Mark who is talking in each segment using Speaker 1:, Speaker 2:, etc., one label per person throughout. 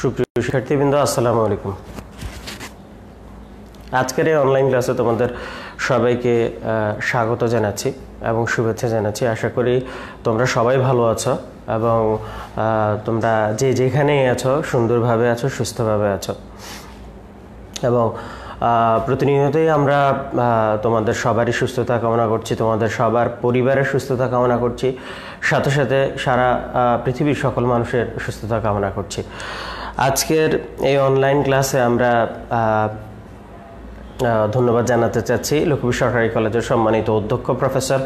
Speaker 1: সুপ্রিয় শিক্ষার্থীবৃন্দ, আসসালামু আলাইকুম। আজকের এই অনলাইন ক্লাসে তোমাদের সবাইকে স্বাগত জানাচ্ছি এবং শুভেচ্ছা জানাচ্ছি। আশা করি তোমরা সবাই ভালো আছো এবং তোমরা যে যেখানেই আছো, সুন্দরভাবে আছো, সুস্থভাবে আছো। এবং প্রতিনিয়তই আমরা তোমাদের সবারই সুস্থতা কামনা করছি, তোমাদের সবার পরিবারের সুস্থতা কামনা করছি, সাথে সাথে সারা পৃথিবীর সকল মানুষের সুস্থতা কামনা করছি। আজকের এই অনলাইন ক্লাসে আমরা ধন্যবাদ জানাতে চাচ্ছি লক্ষ্মী সরকারি কলেজের সম্মানিত অধ্যক্ষ প্রফেসর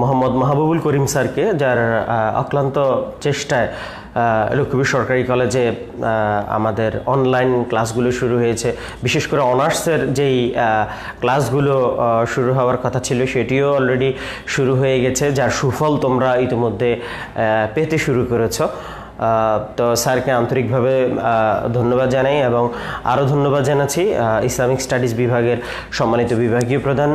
Speaker 1: মোহাম্মদ মাহবুবুল করিম স্যারকে, যার অক্লান্ত চেষ্টায় লক্ষ্মী সরকারি কলেজে আমাদের অনলাইন ক্লাসগুলো শুরু হয়েছে। বিশেষ করে অনার্সের যেই ক্লাসগুলো শুরু হওয়ার কথা ছিল সেটিও অলরেডি শুরু হয়ে গেছে, যার সুফল তোমরা ইতিমধ্যে পেতে শুরু করেছ। তো স্যারকে আন্তরিকভাবে ধন্যবাদ জানাই এবং আরও ধন্যবাদ জানাচ্ছি ইসলামিক স্টাডিজ বিভাগের সম্মানিত বিভাগীয় প্রধান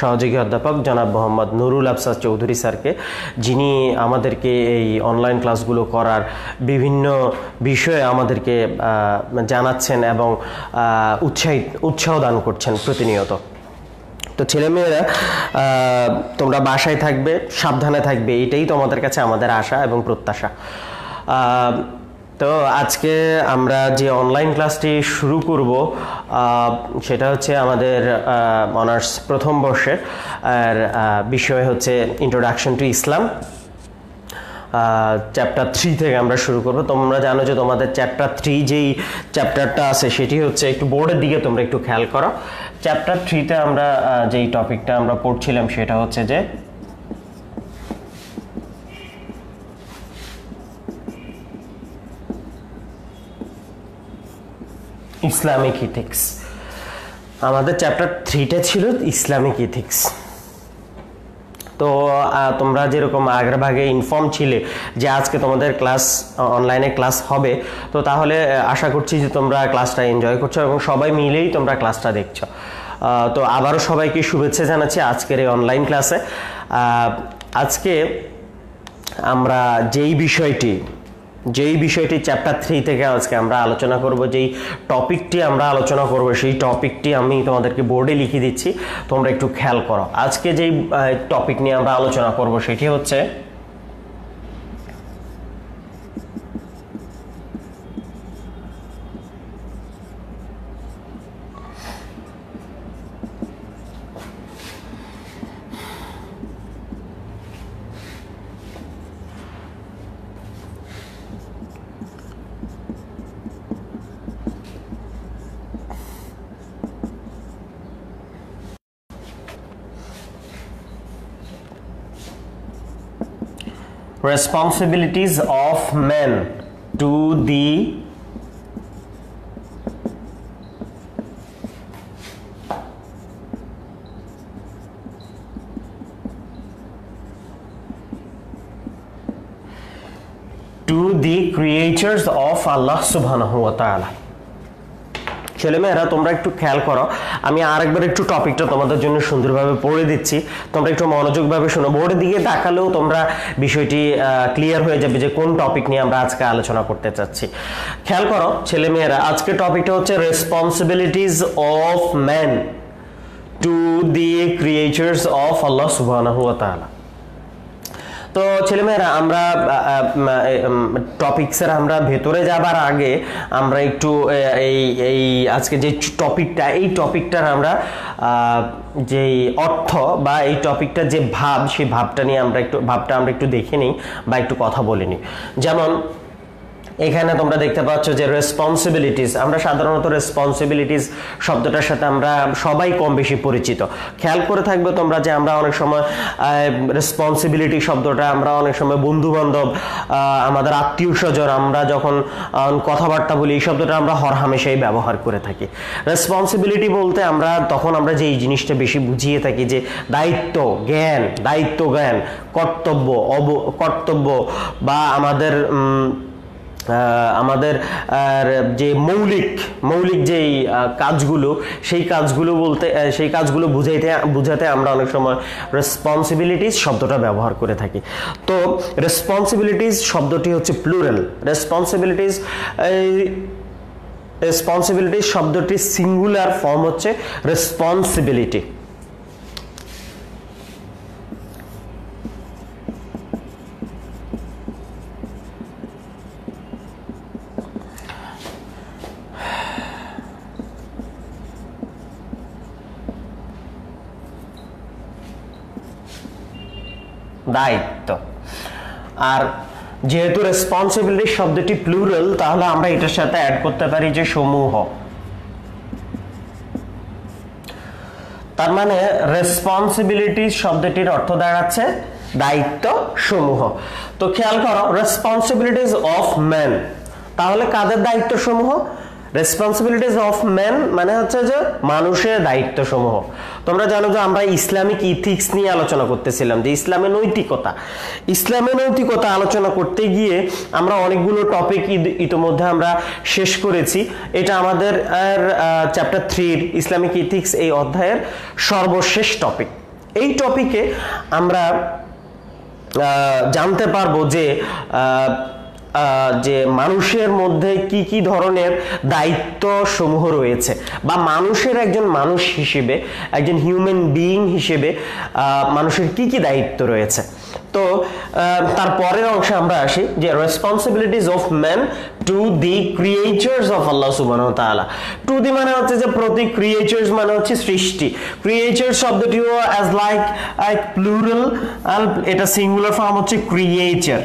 Speaker 1: সহযোগী অধ্যাপক জনাব মোহাম্মদ নুরুল আফসার চৌধুরী স্যারকে, যিনি আমাদেরকে এই অনলাইন ক্লাসগুলো করার বিভিন্ন বিষয়ে আমাদেরকে জানাচ্ছেন এবং উৎসাহিত, উৎসাহ দান করছেন প্রতিনিয়ত। তো ছেলেমেয়েরা তোমরা বাসায় থাকবে, সাবধানে থাকবে, এটাই তোমাদের কাছে আমাদের আশা এবং প্রত্যাশা। তো আজকে আমরা যে অনলাইন ক্লাসটি শুরু করব সেটা হচ্ছে আমাদের অনার্স প্রথম বর্ষের, আর বিষয় হচ্ছে introduction to Islam chapter three থেকে আমরা শুরু করব। তোমরা জানো যে তোমাদের চ্যাপ্টার থ্রি যেই চ্যাপ্টারটা আছে, সেটি হচ্ছে একটু বোর্ডের দিকে তোমরা একটু খেয়াল করো। চ্যাপ্টার থ্রিতে আমরা যেই টপিকটা আমরা পড়ছিলাম, সেটা হচ্ছে যে ইসলামিক ইথিক্স আমাদের চ্যাপ্টার থ্রিটা ছিল ইসলামিক ইথিক্স তো তোমরা যেরকম আগের ভাগে ইনফর্ম ছিলে যে আজকে তোমাদের ক্লাস অনলাইনে ক্লাস হবে, তো তাহলে আশা করছি যে তোমরা ক্লাসটা এনজয় করছ এবং সবাই মিলেই তোমরা ক্লাসটা দেখছ। তো আবারও সবাইকে শুভেচ্ছা জানাচ্ছি আজকের এই অনলাইন ক্লাসে আজকে আমরা যেই বিষয়টি যেই বিষয়টি চ্যাপ্টার থ্রি থেকে আজকে আমরা আলোচনা করব, যেই টপিকটি আমরা আলোচনা করব, সেই টপিকটি আমি তোমাদেরকে বোর্ডে লিখে দিচ্ছি। তোমরা একটু খেয়াল করো। আজকে যেই টপিক নিয়ে আমরা আলোচনা করব, সেটি হচ্ছে responsibilities of men to the to the creatures of Allah subhanahu wa ta'ala ছেলেমেয়েরা, তোমরা একটু খেয়াল করো, আমি আরেকবার একটু টপিকটা তোমাদের জন্য সুন্দরভাবে পড়ে দিচ্ছি। তোমরা একটু মনোযোগভাবে শোনো। বোর্ডের দিকে তাকালেও তোমরা বিষয়টি ক্লিয়ার হয়ে যাবে যে কোন টপিক নিয়ে আমরা আজকে আলোচনা করতে চাচ্ছি। খেয়াল করো, ছেলেমেয়েরা, আজকে টপিকটা হচ্ছে responsibilities of man to the creatures of Allah তাআলা তো ছেলেমেয়েরা, আমরা টপিকসের আমরা ভেতরে যাবার আগে আমরা একটু এই এই আজকে যে টপিকটা এই টপিকটার আমরা যে অর্থ বা এই টপিকটার যে ভাব, সেই ভাবটা নিয়ে আমরা একটু, ভাবটা আমরা একটু দেখে নিই বা একটু কথা বলে নিই। যেমন এখানে তোমরা দেখতে পাচ্ছ যে রেসপন্সিবিলিটিস আমরা সাধারণত রেসপন্সিবিলিটিস শব্দটার সাথে আমরা সবাই কম বেশি পরিচিত। খেয়াল করে থাকবে তোমরা যে আমরা অনেক সময় রেসপন্সিবিলিটি শব্দটা আমরা অনেক সময় বন্ধু বান্ধব আমাদের আত্মীয় স্বজন, আমরা যখন কথাবার্তা বলি, এই শব্দটা আমরা হরহামেশাই ব্যবহার করে থাকি। রেসপন্সিবিলিটি বলতে আমরা তখন আমরা যে এই জিনিসটা বেশি বুঝিয়ে থাকি যে দায়িত্ব, জ্ঞান দায়িত্ব, জ্ঞান, কর্তব্য, অব, কর্তব্য বা আমাদের আমাদের যে মৌলিক মৌলিক যেই কাজগুলো, সেই কাজগুলো বলতে সেই কাজগুলো বুঝাইতে, বুঝাতে আমরা অনেক সময় রেসপন্সিবিলিটিস শব্দটা ব্যবহার করে থাকি। তো রেসপন্সিবিলিটিস শব্দটি হচ্ছে প্লুরাল রেসপন্সিবিলিটিস রেসপন্সিবিলিটিস শব্দটির সিঙ্গুলার ফর্ম হচ্ছে রেসপন্সিবিলিটি দায়িত্ব। আর যেহেতু রেসপন্সিবিলিটি শব্দটি প্লুরাল তাহলে আমরা এটার সাথে অ্যাড করতে পারি যে সমূহ। তার মানে রেসপন্সিবিলিটি শব্দটির অর্থ দাঁড়াচ্ছে দায়িত্ব সমূহ। তো খেয়াল করো রেসপন্সিবিলিটিস অফ ম্যান তাহলে কাদের দায়িত্ব সমূহ? রেসপন্সিবিলিটিস অফ ম্যান মানে হচ্ছে যে মানুষের দায়িত্ব সমূহ তোমরা জানো যে আমরা ইসলামিক ইথিক্স নিয়ে আলোচনা করতেছিলাম যে ইসলামের নৈতিকতা। ইসলামের নৈতিকতা আলোচনা করতে গিয়ে আমরা অনেকগুলো টপিক ইতোমধ্যে আমরা শেষ করেছি। এটা আমাদের চ্যাপ্টার থ্রির ইসলামিক ইথিক্স এই অধ্যায়ের সর্বশেষ টপিক এই টপিকে আমরা জানতে পারব যে যে মানুষের মধ্যে কি কি ধরনের দায়িত্ব সমূহ রয়েছে বা মানুষের একজন মানুষ হিসেবে, একজন হিউম্যান বিইং হিসেবে মানুষের কি কি দায়িত্ব রয়েছে? তো তার পরের অংশে আমরা আসি, যে responsibilities of man to the creatures of Allah সুবাহ তাআলা। টু দি মানে হচ্ছে যে প্রতি ক্রিয়েচার্স মানে হচ্ছে সৃষ্টি। ক্রিয়েচার শব্দটিও অ্যাজ লাইক লাইক প্লুরাল এটা সিঙ্গুলার ফর্ম হচ্ছে ক্রিয়েচার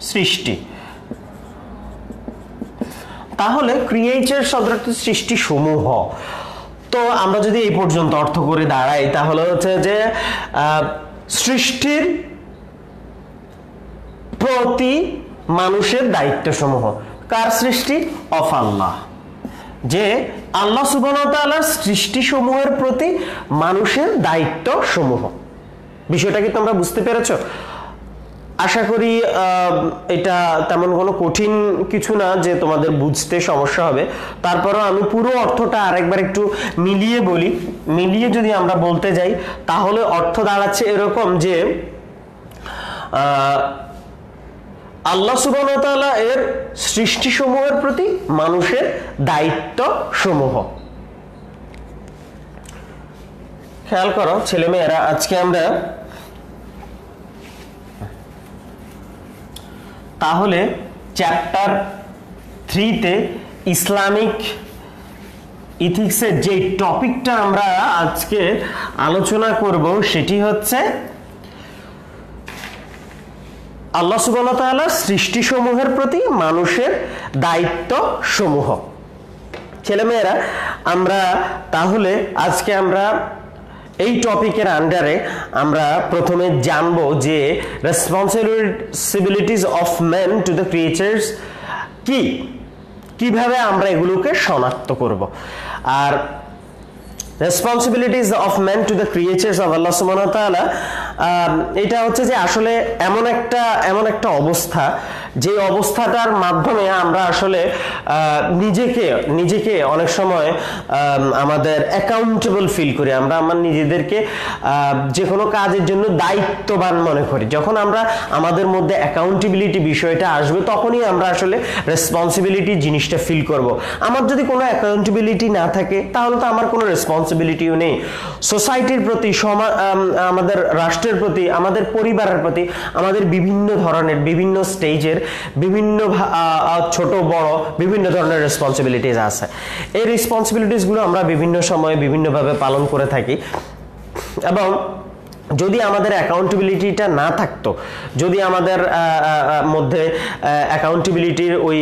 Speaker 1: সৃষ্টি। তাহলে ক্রিয়েচার শব্দটি সৃষ্টি সমূহ তো আমরা যদি এই পর্যন্ত অর্থ করে দাঁড়াই, তাহলে হচ্ছে যে সৃষ্টির প্রতি মানুষের দায়িত্ব সমূহ কার সৃষ্টি? Of Allah. যে আল্লাহ সুবাহর সৃষ্টি সমূহের প্রতি মানুষের দায়িত্ব সমূহ বিষয়টা কি তোমরা বুঝতে পেরেছ? আশা করি এটা তেমন কোনো কঠিন কিছু না যে তোমাদের বুঝতে সমস্যা হবে। তারপরও আমি পুরো অর্থটা আরেকবার একটু মিলিয়ে বলি। মিলিয়ে যদি আমরা বলতে যাই, তাহলে অর্থ দাঁড়াচ্ছে এরকম যে আল্লাহ সুবাহ এর সৃষ্টিসমূহের প্রতি মানুষের দায়িত্ব সমূহ খেয়াল করো, ছেলেমেয়েরা, আজকে আমরা তাহলে চ্যাপ্টার থ্রিতে ইসলামিক ইথিক্সের যে টপিকটা আমরা আজকে আলোচনা করব, সেটি হচ্ছে আল্লাহ তাআলার সৃষ্টিসমূহের প্রতি মানুষের দায়িত্ব সমূহ ছেলেমেয়েরা, আমরা তাহলে আজকে আমরা এই টপিকের আন্ডারে আমরা প্রথমে জানব যে responsibilities of man to the creatures কি? কীভাবে আমরা এগুলোকে শনাক্ত করব? আর responsibilities of man to the creatures of Allah um, এটা হচ্ছে যে আসলে এমন একটা এমন একটা অবস্থা যে অবস্থাটার মাধ্যমে আমরা আসলে নিজেকে নিজেকে অনেক সময় আমাদের অ্যাকাউন্টেবল ফিল করি। আমরা আমার নিজেদেরকে যে কোনো কাজের জন্য দায়িত্ববান মনে করি। যখন আমরা আমাদের মধ্যে অ্যাকাউন্টেবিলিটি বিষয়টা আসবে, তখনই আমরা আসলে রেসপন্সিবিলিটি জিনিসটা ফিল করব। আমার যদি কোনো অ্যাকাউন্টেবিলিটি না থাকে, তাহলে তো আমার কোনো রেসপন্সিবিলিটিও নেই। সোসাইটির প্রতি, সমা আমাদের রাষ্ট্রের প্রতি, আমাদের পরিবারের প্রতি, আমাদের বিভিন্ন ধরনের, বিভিন্ন স্টেজের বিভিন্ন ছোট, বড় বিভিন্ন ধরনের রেসপন্সিবিলিটিস আছে। এই রেসপন্সিবিলিটিসগুলো আমরা বিভিন্ন সময়ে বিভিন্নভাবে পালন করে থাকি। এবং যদি আমাদের অ্যাকাউন্টেবিলিটিটা না থাকতো, যদি আমাদের মধ্যে অ্যাকাউন্টেবিলিটির ওই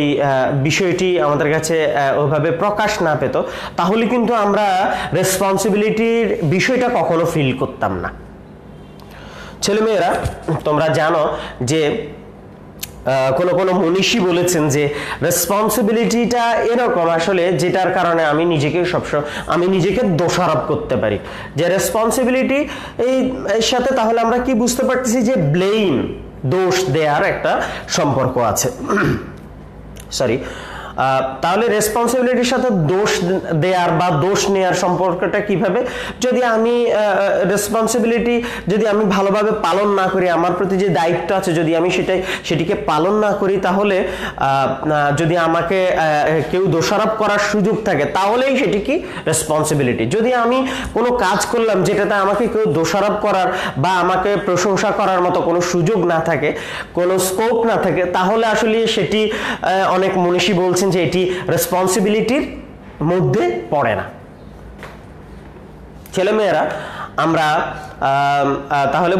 Speaker 1: বিষয়টি আমাদের কাছে ওইভাবে প্রকাশ না পেত, তাহলে কিন্তু আমরা রেসপন্সিবিলিটির বিষয়টা কখনো ফিল করতাম না। ছেলেমেয়েরা, তোমরা জানো যে কোনো কোনো মনীষী বলেছেন যে রেসপন্সিবিলিটিটা এরকম আসলে যেটার কারণে আমি নিজেকে সবসময়, আমি নিজেকে দোষারোপ করতে পারি। যে রেসপন্সিবিলিটি এই, এর সাথে তাহলে আমরা কি বুঝতে পারতেছি যে ব্লেম দোষ দেয়ার একটা সম্পর্ক আছে। সরি তাহলে রেসপন্সিবিলিটির সাথে দোষ দেওয়ার বা দোষ নেওয়ার সম্পর্কটা কীভাবে? যদি আমি রেসপন্সিবিলিটি যদি আমি ভালোভাবে পালন না করি, আমার প্রতি যে দায়িত্ব আছে যদি আমি সেটাই, সেটিকে পালন না করি তাহলে যদি আমাকে কেউ দোষারোপ করার সুযোগ থাকে, তাহলেই সেটি কি? রেসপন্সিবিলিটি যদি আমি কোনো কাজ করলাম যেটাতে আমাকে কেউ দোষারোপ করার বা আমাকে প্রশংসা করার মতো কোনো সুযোগ না থাকে, কোনো স্কোপ না থাকে, তাহলে আসলে সেটি অনেক মনীষী বলছেন যে এটি রেসপন্সিবিলিটির মধ্যে পড়ে না। ছেলেমেয়েরা আমরা তাহলে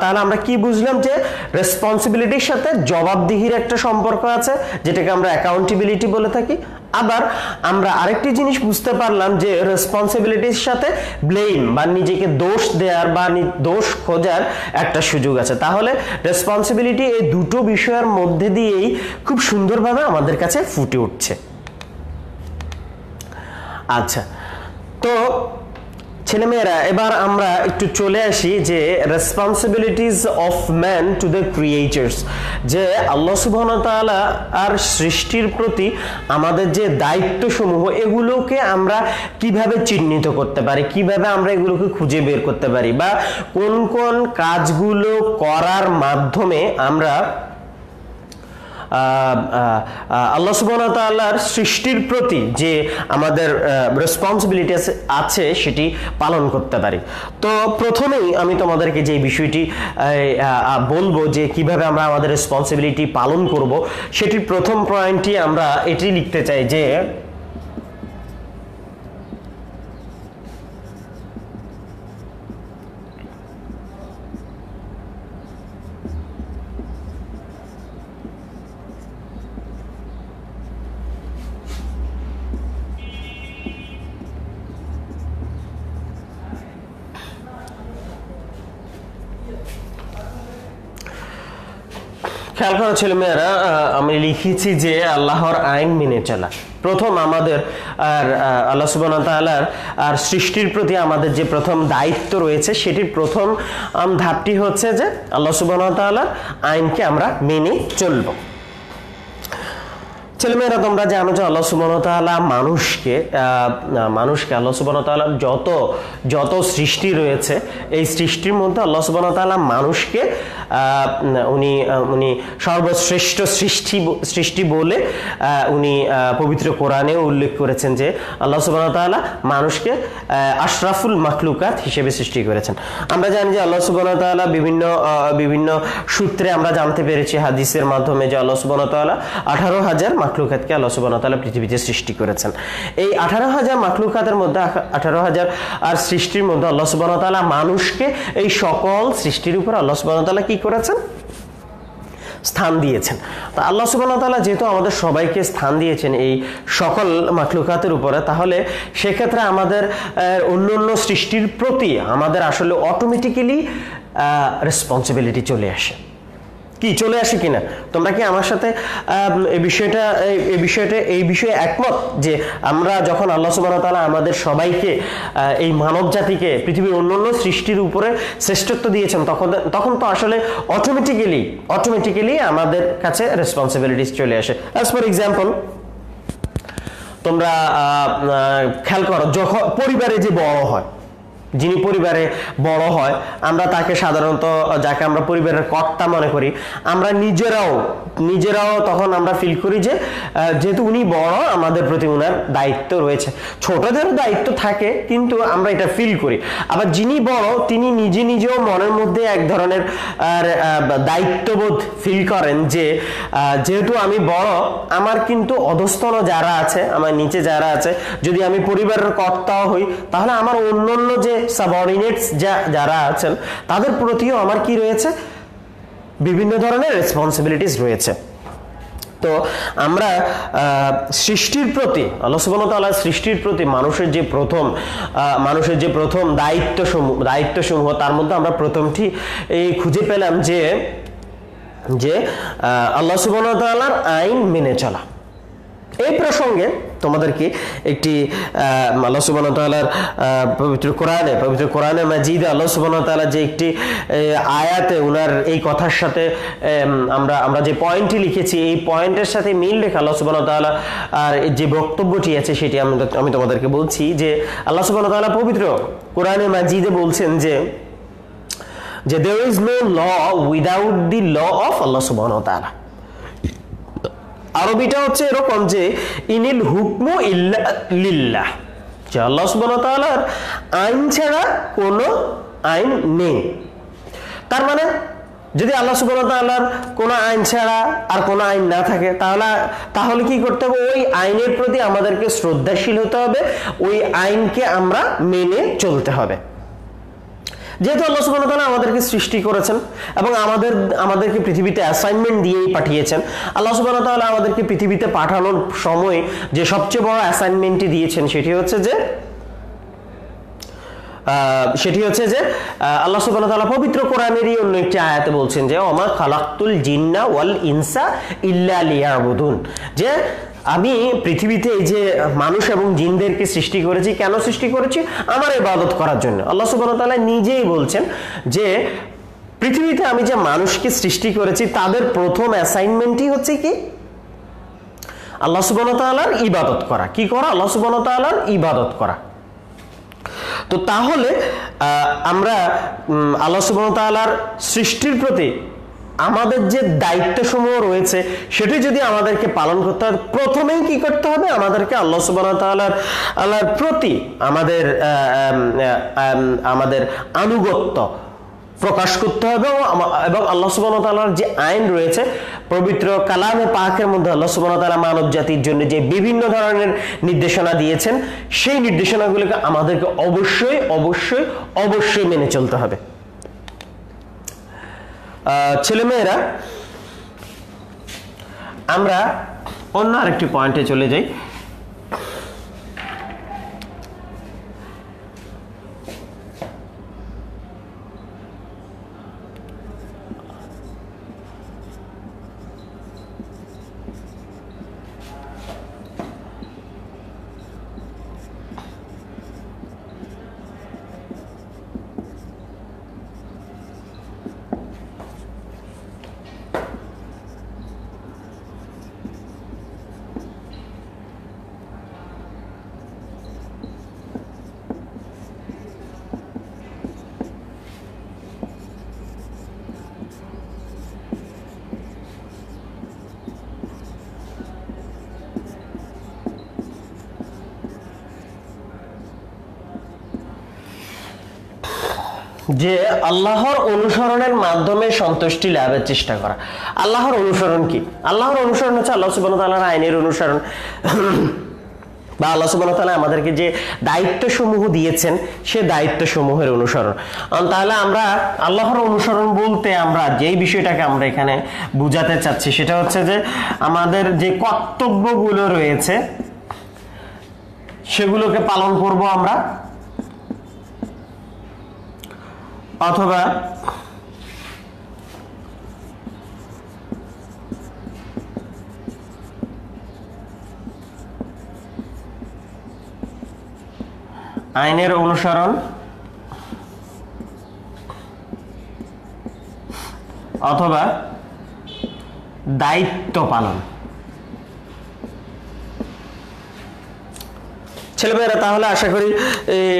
Speaker 1: তাহলে আমরা কি বুঝলাম যে রেসপন্সিবিলিটির সাথে জবাবদিহির একটা সম্পর্ক আছে, যেটাকে আমরা অ্যাকাউন্টেবিলিটি বলে থাকি। আবার আমরা আরেকটি জিনিস বুঝতে পারলাম যে রেসপন্সিবিলিটির সাথে ব্লেম বা নিজেকে দোষ দেওয়ার বা দোষ খোঁজার একটা সুযোগ আছে। তাহলে রেসপন্সিবিলিটি এই দুটো বিষয়ের মধ্যে দিয়েই খুব সুন্দরভাবে আমাদের কাছে ফুটে উঠছে। আচ্ছা তো ছেলেমেয়েরা, এবার আমরা একটু চলে আসি যে responsibilities of man to the creators যে আল্লাহ সুবহানাহু আর সৃষ্টির প্রতি আমাদের যে দায়িত্বসমূহ, এগুলোকে আমরা কীভাবে চিহ্নিত করতে পারি, কীভাবে আমরা এগুলোকে খুঁজে বের করতে পারি বা কোন কোন কাজগুলো করার মাধ্যমে আমরা আল্লাহ সুবাহর সৃষ্টির প্রতি যে আমাদের রেসপন্সিবিলিটি আছে সেটি পালন করতে পারি। তো প্রথমেই আমি তোমাদেরকে যে বিষয়টি বলব যে কীভাবে আমরা আমাদের রেসপন্সিবিলিটি পালন করব, সেটির প্রথম পয়েন্টটি আমরা এটি লিখতে চাই যে খেয়াল করো ছেলে মেয়েরা আমি লিখেছি যে আল্লাহর আইন মেনে চলা। প্রথম আমাদের আর আল্লাহ সুবান আর সৃষ্টির প্রতি আমাদের যে প্রথম দায়িত্ব রয়েছে, সেটির প্রথম ধাপটি হচ্ছে যে আল্লাহ সুবান আইনকে আমরা মেনে চলবো। ছেলেমেয়েরা, তোমরা জানো যে আল্লাহ সুবনতালা মানুষকে মানুষকে আল্লাহ সুবনতালার যত যত সৃষ্টি রয়েছে, এই সৃষ্টির মধ্যে আল্লাহ সুবনতালা মানুষকে উনি উনি সর্বশ্রেষ্ঠ সৃষ্টি সৃষ্টি বলে উনি পবিত্র কোরআনেও উল্লেখ করেছেন যে আল্লাহ সুবনতালা মানুষকে আশরাফুল মাখলুকাত হিসেবে সৃষ্টি করেছেন। আমরা জানি যে আল্লাহ সুবনতালা বিভিন্ন বিভিন্ন সূত্রে আমরা জানতে পেরেছি হাদিসের মাধ্যমে যে আল্লাহ সুবনতালা আঠারো হাজার মাখলুকাতকে আল্লাহ সুবাহ তালা পৃথিবীতে সৃষ্টি করেছেন। এই আঠারো হাজার মাখলুকাতের মধ্যে আঠারো হাজার আর সৃষ্টির মধ্যে আল্লাহ সুবাহ তালা মানুষকে এই সকল সৃষ্টির উপর আল্লাহ সুবাহ তালা কি করেছেন? স্থান দিয়েছেন। তা আল্লাহ সুবাহ তালা যেহেতু আমাদের সবাইকে স্থান দিয়েছেন এই সকল মাখলুকাতের উপরে, তাহলে সেক্ষেত্রে আমাদের অন্য অন্য সৃষ্টির প্রতি আমাদের আসলে অটোমেটিক্যালি রেসপন্সিবিলিটি চলে আসে। কি চলে আসে কিনা? তোমরা কি আমার সাথে এই বিষয়টা এই বিষয়টা, এই বিষয়ে একমত যে আমরা যখন আল্লাহ সুবাহ আমাদের সবাইকে এই মানব জাতিকে, পৃথিবীর অন্যান্য সৃষ্টির উপরে শ্রেষ্ঠত্ব দিয়েছেন, তখন তখন তো আসলে অটোমেটিক্যালি অটোমেটিক্যালি আমাদের কাছে রেসপন্সিবিলিটিস চলে আসে। অ্যাজ ফর এক্সাম্পল তোমরা খেয়াল করো, যখন পরিবারে যে বড় হয় যিনি পরিবারে বড় হয়, আমরা তাকে সাধারণত, যাকে আমরা পরিবারের কর্তা মনে করি, আমরা নিজেরাও নিজেরাও তখন আমরা ফিল করি যে যেহেতু উনি বড়, আমাদের প্রতি উনার দায়িত্ব রয়েছে। ছোটদেরও দায়িত্ব থাকে, কিন্তু আমরা এটা ফিল করি। আবার যিনি বড়, তিনি নিজে নিজেও মনের মধ্যে এক ধরনের দায়িত্ববোধ ফিল করেন যে যেহেতু আমি বড়, আমার কিন্তু অধস্তন যারা আছে, আমার নিচে যারা আছে, যদি আমি পরিবারের কর্তাও হই, তাহলে আমার অন্য অন্য যে সাবঅর্ডিনেটস যারা আছেন, তাদের প্রতিও আমার কি রয়েছে? বিভিন্ন ধরনের রেসপন্সিবিলিটিস রয়েছে। তো আমরা সৃষ্টির প্রতি, আল্লাহ সৃষ্টির প্রতি মানুষের যে প্রথম মানুষের যে প্রথম দায়িত্ব সমূহ দায়িত্ব সমূহ তার মধ্যে আমরা প্রথমটি, এই খুঁজে পেলাম যে যে আল্লাহ তাআলার আইন মেনে চলা। এই প্রসঙ্গে তোমাদেরকে একটি আল্লাহ তাআলার আহ, পবিত্র কোরআনে পবিত্র কোরআনে মাজিদে আল্লাহ সুবহান ওয়া তাআলা যে একটি আয়াতে উনার এই কথার সাথে আমরা আমরা যে পয়েন্টটি লিখেছি এই পয়েন্টের সাথে মিল রেখে আল্লাহ সুবহান ওয়া তাআলা আর যে বক্তব্যটি আছে সেটি আমি আমি তোমাদেরকে বলছি যে আল্লাহ সুবহান ওয়া তাআলা পবিত্র কোরআনে মাজিদে বলছেন যে যে there is no law without the law of Allah সুবহানাহু ওয়া তাআলা। আরবিটা হচ্ছে এরকম যে, ইনিল হুকমু ইল্লা লিল্লাহ। যে আইন ছাড়া কোনো আইন নেই। তার মানে যদি আল্লাহ তাআলার কোনো আইন ছাড়া আর কোনো আইন না থাকে, তাহলে তাহলে কি করতে হবে? ওই আইনের প্রতি আমাদেরকে শ্রদ্ধাশীল হতে হবে, ওই আইনকে আমরা মেনে চলতে হবে। যেহেতু আল্লাহ সুবহানাহু ওয়া তাআলা আমাদেরকে সৃষ্টি করেছেন এবং আমাদের, আমাদেরকে পৃথিবীতে অ্যাসাইনমেন্ট দিয়েই পাঠিয়েছেন, আল্লাহ সুবহানাহু ওয়া তাআলা আমাদেরকে পৃথিবীতে পাঠানোর সময় যে সবচেয়ে বড় অ্যাসাইনমেন্টটি দিয়েছেন সেটি হচ্ছে যে সেটি হচ্ছে যে আল্লাহ সুবহানাহু ওয়া তাআলা পবিত্র কোরআনেরই অন্য একটি আয়াতে বলছেন যে ওমা খালাকতুল জিন্না ওয়াল ইনসা ইল্লা লিয়াবুদুন। যে আমি পৃথিবীতে এই যে মানুষ এবং জিনদেরকে সৃষ্টি করেছি, কেন সৃষ্টি করেছি? আমার ইবাদত করার জন্য। আল্লাহ তাআলা নিজেই বলছেন যে, পৃথিবীতে আমি যে মানুষকে সৃষ্টি করেছি, তাদের প্রথম অ্যাসাইনমেন্টই হচ্ছে কি? আল্লাহ তাআলার ইবাদত করা। কি করা? আল্লাহ তাআলার ইবাদত করা। তো তাহলে আমরা আল্লাহ তাআলার সৃষ্টির প্রতি আমাদের যে দায়িত্বসমূহ রয়েছে, সেটি যদি আমাদেরকে পালন করতে হয়, প্রথমেই কি করতে হবে? আমাদেরকে আল্লাহ ওয়া আল্লাহর প্রতি আমাদের আমাদের আনুগত্য প্রকাশ করতে হবে এবং আল্লাহ ওয়া যে আইন রয়েছে, পবিত্র কালামে পাকের মধ্যে আল্লাহ ওয়া মানব জাতির জন্য যে বিভিন্ন ধরনের নির্দেশনা দিয়েছেন, সেই নির্দেশনাগুলোকে আমাদেরকে অবশ্যই অবশ্যই অবশ্যই মেনে চলতে হবে। ছেলেমেয়েরা আমরা অন্য আরেকটি পয়েন্টে চলে যাই। যে আল্লাহর অনুসরণের মাধ্যমে সন্তুষ্টি লাভের চেষ্টা করা। আল্লাহর অনুসরণ কি? আল্লাহর অনুসরণ হচ্ছে আল্লাহ ওয়া আইনের অনুসরণ। বা আল্লাহ সুবহানাহু ওয়া তাআলা আমাদেরকে যে দায়িত্ব সমূহ দিয়েছেন, সে দায়িত্ব সমূহের অনুসরণ তাহলে আমরা আল্লাহর অনুসরণ বলতে আমরা যেই বিষয়টাকে আমরা এখানে বুঝাতে চাচ্ছি, সেটা হচ্ছে যে আমাদের যে কর্তব্যগুলো রয়েছে, সেগুলোকে পালন করব আমরা। অথবা আইনের অনুসরণ অথবা দায়িত্ব পালন। ছেলেমেয়েরা, তাহলে আশা করি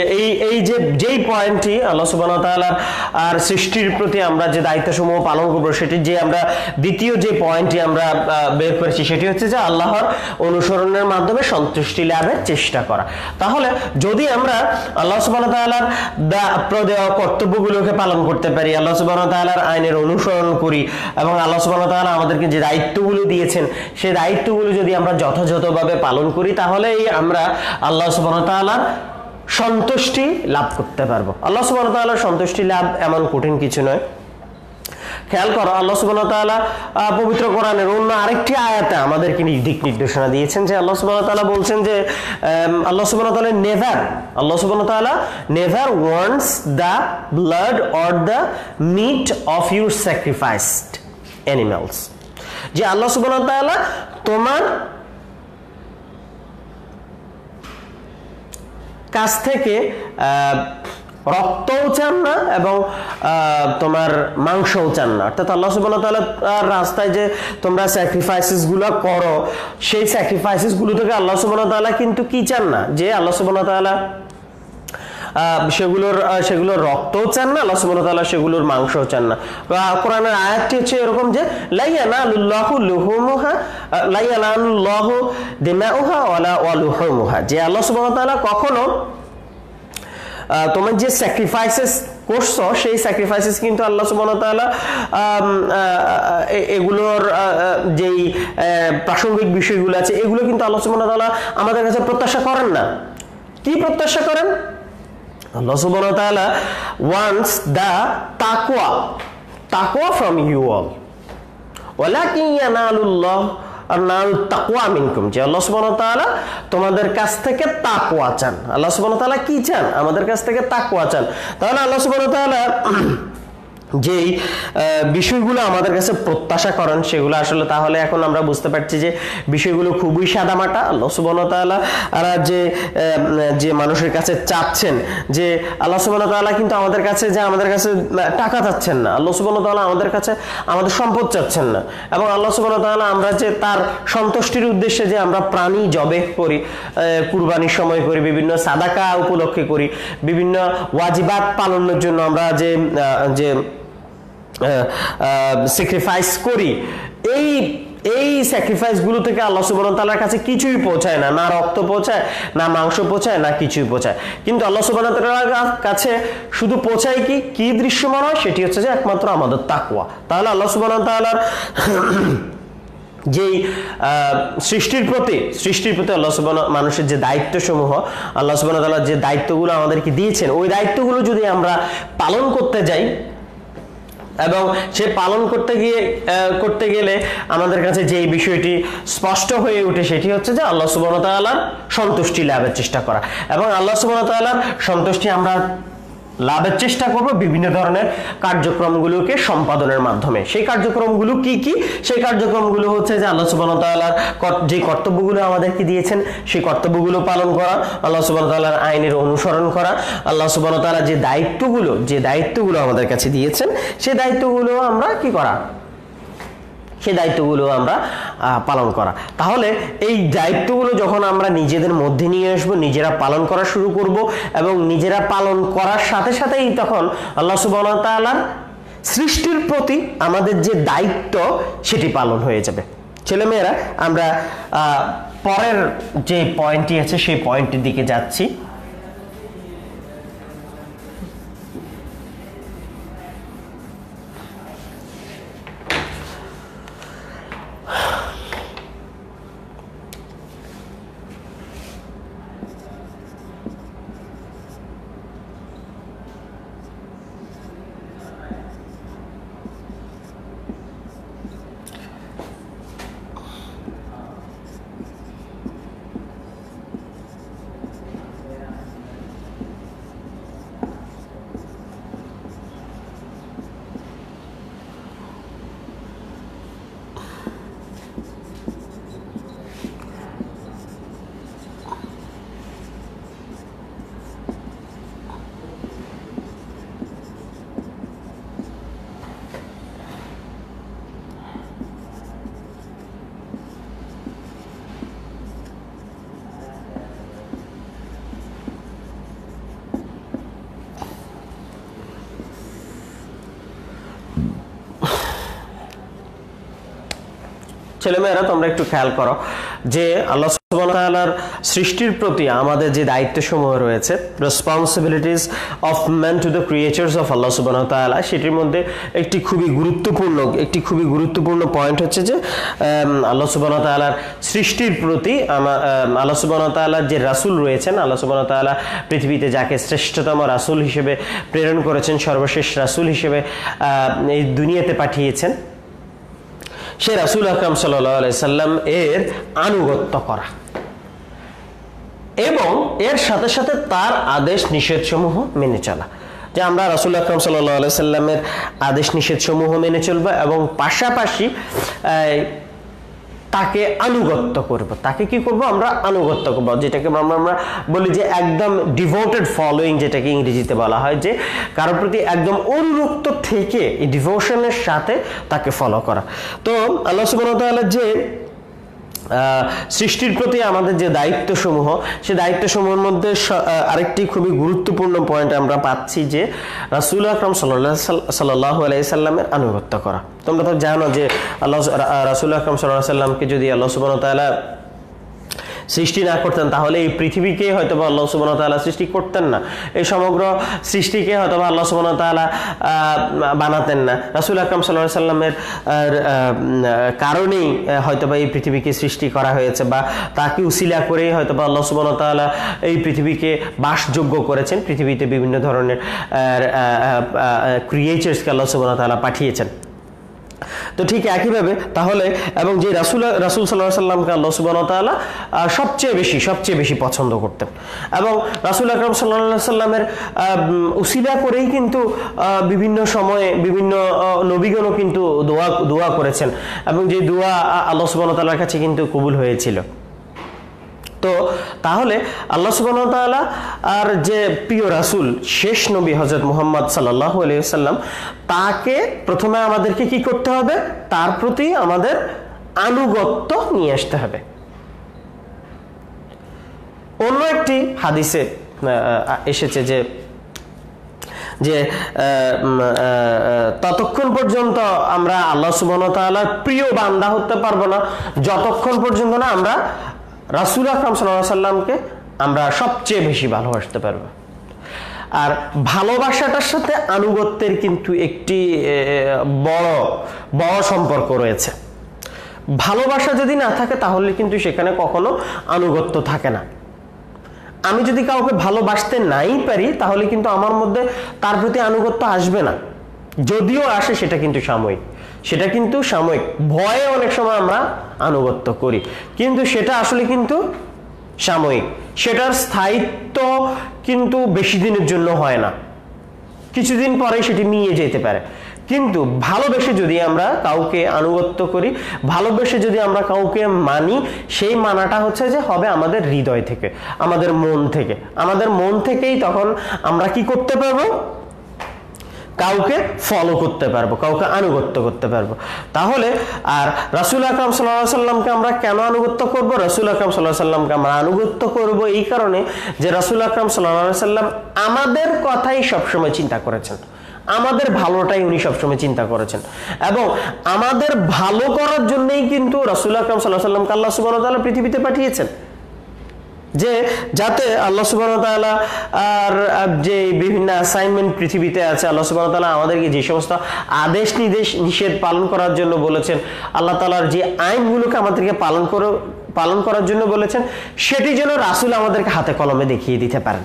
Speaker 1: এই এই যে, যেই পয়েন্টটি আল্লাহ সুবহানাহু ওয়া আর সৃষ্টির প্রতি আমরা যে দায়িত্বসমূহ পালন করব, সেটি যে আমরা দ্বিতীয় যে পয়েন্টটি আমরা বের করেছি, সেটি হচ্ছে যে আল্লাহর অনুসরণের মাধ্যমে সন্তুষ্টি লাভের চেষ্টা করা। তাহলে যদি আমরা আল্লাহ সুবহানাহু ওয়া তাআলার দা- কর্তব্যগুলোকে পালন করতে পারি, আল্লাহ ওয়া তাআলার আইনের অনুসরণ করি, এবং আল্লাহ ওয়া তাআলা আমাদেরকে যে দায়িত্বগুলো দিয়েছেন সেই দায়িত্বগুলো যদি আমরা যথাযথভাবে পালন করি, তাহলেই আমরা আল্লাহ ওয়া তাআলার সন্তুষ্টি লাভ করতে পারব। আল্লাহ তাআলার সন্তুষ্টি লাভ এমন কঠিন কিছু নয়। খেয়াল করো, আল্লাহ সুবহানাহু ওয়া তাআলা পবিত্র কোরআনের অন্য আরেকটি আয়াতে আমাদেরকে দিক নির্দেশনা দিয়েছেন যে আল্লাহ সুবহানাহু ওয়া তাআলা বলছেন যে আল্লাহ সুবহানাহু ওয়া তাআলা নেভার আল্লাহ সুবহানাহু ওয়া তাআলা never wants the blood or the meat of your sacrificed animals যে আল্লাহ সুবহানাহু ওয়া তাআলা তোমার কাছ থেকে রক্তও চান না এবং তোমার মাংসও চান না। অর্থাৎ আল্লাহ ওয়া তাআলার রাস্তায় যে তোমরা স্যাক্রিফাইসেসগুলো করো সেই স্যাক্রিফাইসেসগুলো থেকে আল্লাহ ওয়া তাআলা কিন্তু কি চান না? যে আল্লাহ তাআলা আহ, সেগুলোর সেগুলোর রক্তও চান না আল্লাহ সুবহানাহু তাআলা সেগুলোর মাংসও চান না। কোরআনের আয়াতটি হচ্ছে এরকম যে লাইয়ানালুল্লাহু লুহুমুহা লাইয়ানালুল্লাহু দিমাউহা ওয়ালা ওয়ালুহুমুহা। যে আল্লাহ সুবহানাহু তাআলা কখনো তোমার যে স্যাক্রিফাইসেস করছ সেই স্যাক্রিফাইসেস কিন্তু আল্লাহ আহ, এগুলোর যেই প্রাসঙ্গিক বিষয়গুলো আছে এগুলো কিন্তু আল্লাহ তাআলা আমাদের কাছে প্রত্যাশা করেন না। কি প্রত্যাশা করেন? Allah subhanahu wa ta'ala wants the taqwa taqwa from you all. ওয়ালাকিন ইয়ানালুল্লাহ আনালু তাকওয়া মিনকুম যে আল্লাহ সুবহানাহু ওয়া তাআলা তোমাদের কাছ থেকে তাকওয়া চান আল্লাহ সুবহানাহু ওয়া তাআলা কি চান আমাদের কাছ থেকে তাকওয়া চান তাহলে আল্লাহ সুবহানাহু ওয়া তাআলা যেই বিষয়গুলো আমাদের কাছে প্রত্যাশা করেন সেগুলো আসলে তাহলে এখন আমরা বুঝতে পারছি যে বিষয়গুলো খুবই সাদামাটা। আল্লাহ আর যে যে মানুষের কাছে চাচ্ছেন যে আল্লাহ তাআলা কিন্তু আমাদের কাছে যে আমাদের কাছে টাকা চাচ্ছেন না। আল্লাহ তাআলা আমাদের কাছে আমাদের সম্পদ চাচ্ছেন না। এবং আল্লাহ তাআলা আমরা যে তার সন্তুষ্টির উদ্দেশ্যে যে আমরা প্রাণী জবে করি কুরবানির সময় করি, বিভিন্ন সাদাকা উপলক্ষে করি, বিভিন্ন ওয়াজিবাত পালনের জন্য আমরা যে যে স্যাক্রিফাইস করি। এই এই স্যাক্রিফাইসগুলো থেকে আল্লাহ ওয়া তাআলার কাছে কিছুই পৌঁছায় না। না রক্ত পৌঁছায়, না মাংস পৌঁছায়, না কিছুই পৌঁছায়। কিন্তু আল্লাহ ওয়া তাআলার কাছে শুধু পৌঁছায় কি? কি দৃশ্যমান হয়? সেটি হচ্ছে যে একমাত্র আমাদের তাকওয়া। তাহলে আল্লাহ ওয়া তাআলার যেই সৃষ্টির প্রতি সৃষ্টির প্রতি আল্লাহ সুবহানাহু, মানুষের যে দায়িত্ব সমূহ আল্লাহ ওয়া তাআলা যে দায়িত্বগুলো আমাদেরকে দিয়েছেন, ওই দায়িত্বগুলো যদি আমরা পালন করতে যাই এবং সে পালন করতে গিয়ে করতে গেলে আমাদের কাছে যে বিষয়টি স্পষ্ট হয়ে উঠে সেটি হচ্ছে যে আল্লাহ ওয়া সন্তুষ্টি লাভের চেষ্টা করা। এবং আল্লাহ ওয়া সন্তুষ্টি আমরা লাভের চেষ্টা করব বিভিন্ন ধরনের কার্যক্রমগুলোকে সম্পাদনের মাধ্যমে। সেই কার্যক্রমগুলো কি কি? সেই কার্যক্রমগুলো হচ্ছে যে আল্লাহ ওয়া তাআলার যে কর্তব্যগুলো আমাদেরকে দিয়েছেন, সেই কর্তব্যগুলো পালন করা, আল্লাহ ওয়া তাআলার আইনের অনুসরণ করা, আল্লাহ ওয়া তাআলা যে দায়িত্বগুলো যে দায়িত্বগুলো আমাদের কাছে দিয়েছেন সেই দায়িত্বগুলো আমরা কি করা? সেই দায়িত্বগুলো আমরা পালন করা। তাহলে এই দায়িত্বগুলো যখন আমরা নিজেদের মধ্যে নিয়ে আসব, নিজেরা পালন করা শুরু করব এবং নিজেরা পালন করার সাথে সাথেই তখন আল্লাহ ওয়া সৃষ্টির প্রতি আমাদের যে দায়িত্ব সেটি পালন হয়ে যাবে। ছেলেমেয়েরা, আমরা পরের যে পয়েন্টটি আছে, সেই পয়েন্টের দিকে যাচ্ছি। ছেলেমেয়েরা, তোমরা একটু খেয়াল করো যে আল্লাহ সুবহানাহু সৃষ্টির প্রতি আমাদের যে দায়িত্ব সমূহ রয়েছে responsibilities of man to the creatures of Allah সুবহানাহু ওয়া তাআলা, সেটির মধ্যে একটি খুবই গুরুত্বপূর্ণ, একটি খুবই গুরুত্বপূর্ণ পয়েন্ট হচ্ছে যে আল্লাহ সুবহানাহু ওয়া তাআলার সৃষ্টির প্রতি আল্লাহ সুবহানাহু ওয়া তাআলার যে রাসূল রয়েছেন, আল্লাহ সুবহানাহু ওয়া তাআলা পৃথিবীতে যাকে শ্রেষ্ঠতম রাসূল হিসেবে প্রেরণ করেছেন, সর্বশেষ রাসূল হিসেবে এই দুনিয়াতে পাঠিয়েছেন সে রাসুল আকরাম সাল্লাম এর আনুগত্য করা। এবং এর সাথে সাথে তার আদেশ নিষেধ সমূহ মেনে চলা। যে আমরা রাসুল আকরম সাল্লাহ সাল্লামের আদেশ নিষেধ সমূহ মেনে চলবো এবং পাশাপাশি তাকে আনুগত্য করব। তাকে কি করব? আমরা আনুগত্য করব। যেটাকে আমরা আমরা বলি যে একদম ডিভোটেড ফলোয়িং যেটাকে ইংরেজিতে বলা হয় যে কারোর প্রতি একদম অনুরক্ত থেকে এই ডিভোশনের সাথে তাকে ফলো করা। তো আল্লাহ সুবাহ যে সৃষ্টির প্রতি আমাদের যে দায়িত্বসমূহ, সে দায়িত্বসমূহের মধ্যে আরেকটি খুবই গুরুত্বপূর্ণ পয়েন্ট আমরা পাচ্ছি যে রাসুল আকরম সাল্লাহ সাল্লাহ আলাইসাল্লামের আনুগত্য করা। তোমরা তো জানো যে আল্লাহ রাসুল আকরম সাল্লাহ সাল্লামকে যদি আল্লাহ সুবাহ সৃষ্টি না করতেন, তাহলে এই পৃথিবীকে হয়তো বা আল্লাহ সুবান তালা সৃষ্টি করতেন না। এই সমগ্র সৃষ্টিকে হয়তো বা আল্লাহ সুবান তালা বানাতেন না। রাসুল আকরম সাল্লাহ সাল্লামের কারণেই হয়তো বা এই পৃথিবীকে সৃষ্টি করা হয়েছে বা তাকে উসিলা করেই হয়তো বা আল্লাহ সুবান তালা এই পৃথিবীকে বাসযোগ্য করেছেন। পৃথিবীতে বিভিন্ন ধরনের ক্রিয়েচার্সকে আল্লাহ সুবান তালা পাঠিয়েছেন। তো ঠিক একইভাবে তাহলে এবং যে রাসুল রাসুল সাল্লাহ সাল্লামকে আল্লাহ সুবান তাল্লাহ সবচেয়ে বেশি সবচেয়ে বেশি পছন্দ করতেন। এবং রাসুল আকরম সাল্লাহ সাল্লামের উসিলা করেই কিন্তু বিভিন্ন সময়ে বিভিন্ন নবীগণও কিন্তু দোয়া দোয়া করেছেন। এবং যে দোয়া আল্লাহ সুবান তাল্লার কাছে কিন্তু কবুল হয়েছিল। তো তাহলে আল্লাহ সুবাহতালা আর যে প্রিয় রাসুল, শেষ নবী হজরত মোহাম্মদ সাল্লাহ আলিয়াল্লাম তাকে প্রথমে আমাদেরকে কি করতে হবে? তার প্রতি আমাদের আনুগত্য নিয়ে আসতে হবে। অন্য একটি হাদিসে এসেছে যে যে ততক্ষণ পর্যন্ত আমরা আল্লাহ সুবাহ প্রিয় বান্দা হতে পারব না, যতক্ষণ পর্যন্ত না আমরা রাসুল আকরাম সাল্লামকে আমরা সবচেয়ে বেশি ভালোবাসতে পারব। আর ভালোবাসাটার সাথে আনুগত্যের কিন্তু একটি বড় বড় সম্পর্ক রয়েছে। ভালোবাসা যদি না থাকে তাহলে কিন্তু সেখানে কখনো আনুগত্য থাকে না। আমি যদি কাউকে ভালোবাসতে নাই পারি, তাহলে কিন্তু আমার মধ্যে তার প্রতি আনুগত্য আসবে না। যদিও আসে, সেটা কিন্তু সাময়িক। সেটা কিন্তু সাময়িক। ভয়ে অনেক সময় আমরা আনুগত্য করি। কিন্তু সেটা আসলে কিন্তু সাময়িক। সেটার স্থায়িত্ব কিন্তু বেশি দিনের জন্য হয় না। কিছুদিন পরে সেটি নিয়ে যেতে পারে। কিন্তু ভালোবেসে যদি আমরা কাউকে আনুগত্য করি, ভালোবেসে যদি আমরা কাউকে মানি, সেই মানাটা হচ্ছে যে হবে আমাদের হৃদয় থেকে, আমাদের মন থেকে। আমাদের মন থেকেই তখন আমরা কি করতে পারব? কাউকে ফলো করতে পারব, কাউকে আনুগত্য করতে পারব। তাহলে আর রাসুল আকরাম সাল্লাহ সাল্লামকে আমরা কেন আনুগত্য করব? রাসুল আকরাম সাল্লাহ সাল্লামকে আমরা আনুগত্য করব এই কারণে যে রাসুল আকরাম সাল্লাহ সাল্লাম আমাদের কথাই সবসময় চিন্তা করেছেন। আমাদের ভালোটাই উনি সবসময় চিন্তা করেছেন। এবং আমাদের ভালো করার জন্যই কিন্তু রাসুল আকরাম সাল্লাহ সাল্লামকে আল্লাহ সুবাহ পৃথিবীতে পাঠিয়েছেন। যে যাতে আল্লাহ সুবাহ আর যে বিভিন্ন অ্যাসাইনমেন্ট পৃথিবীতে আছে, আল্লাহ সুবাহ আমাদেরকে যে সমস্ত আদেশ নির্দেশ নিষেধ পালন করার জন্য বলেছেন, আল্লাহ তালার যে আইনগুলোকে আমাদেরকে পালন করে, পালন করার জন্য বলেছেন, সেটি যেন রাসুল আমাদেরকে হাতে কলমে দেখিয়ে দিতে পারেন।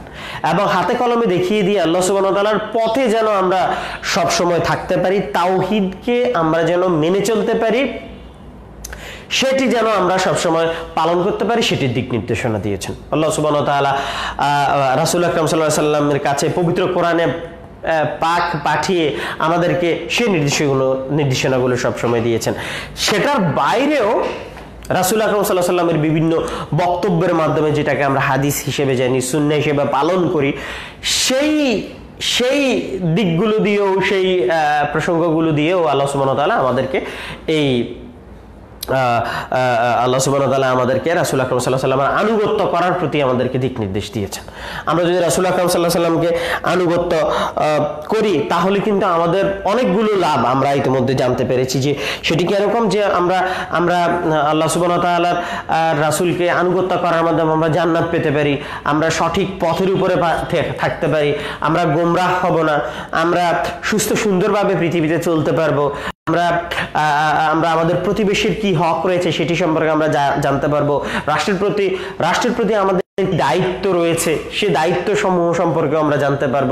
Speaker 1: এবং হাতে কলমে দেখিয়ে দিয়ে আল্লাহ সুবাহ তালার পথে যেন আমরা সবসময় থাকতে পারি, তাওহিদকে আমরা যেন মেনে চলতে পারি সেটি যেন আমরা সবসময় পালন করতে পারি, সেটির দিক নির্দেশনা দিয়েছেন। আল্লাহ সুবান তালা রাসুল আকরম সাল্লাহ সাল্লামের কাছে পবিত্র কোরআনে পাক পাঠিয়ে আমাদেরকে সেই নির্দেশগুলো, নির্দেশনাগুলো সবসময় দিয়েছেন। সেটার বাইরেও রাসুল আকরম সাল্লাহ সাল্লামের বিভিন্ন বক্তব্যের মাধ্যমে যেটাকে আমরা হাদিস হিসেবে জানি শূন্য হিসেবে পালন করি, সেই সেই দিকগুলো দিয়েও, সেই প্রসঙ্গগুলো দিয়েও আল্লাহ সুবান তালা আমাদেরকে এই আল্লাহ সুবাহ আমাদেরকে রাসুল আকরম সাল্লাহ সাল্লামের আনুগত্য করার প্রতি আমাদেরকে দিক নির্দেশ দিয়েছেন। আমরা যদি রাসুল আকরম সাল্লাহ সাল্লামকে আনুগত্য করি, তাহলে কিন্তু আমাদের অনেকগুলো লাভ আমরা ইতিমধ্যে জানতে পেরেছি যে সেটি কীরকম যে আমরা আমরা আল্লাহ সুবাহ তাল্লার রাসুলকে আনুগত্য করার মাধ্যমে আমরা জান্নাত পেতে পারি, আমরা সঠিক পথের উপরে থাকতে পারি, আমরা গোমরাহ হব না, আমরা সুস্থ সুন্দরভাবে পৃথিবীতে চলতে পারব। আমরা আমরা আমাদের প্রতিবেশীর কি হক রয়েছে সেটি সম্পর্কে আমরা জানতে পারব। রাষ্ট্রের প্রতি রাষ্ট্রের প্রতি আমাদের দায়িত্ব রয়েছে সে দায়িত্ব সমূহ সম্পর্কে আমরা জানতে পারব।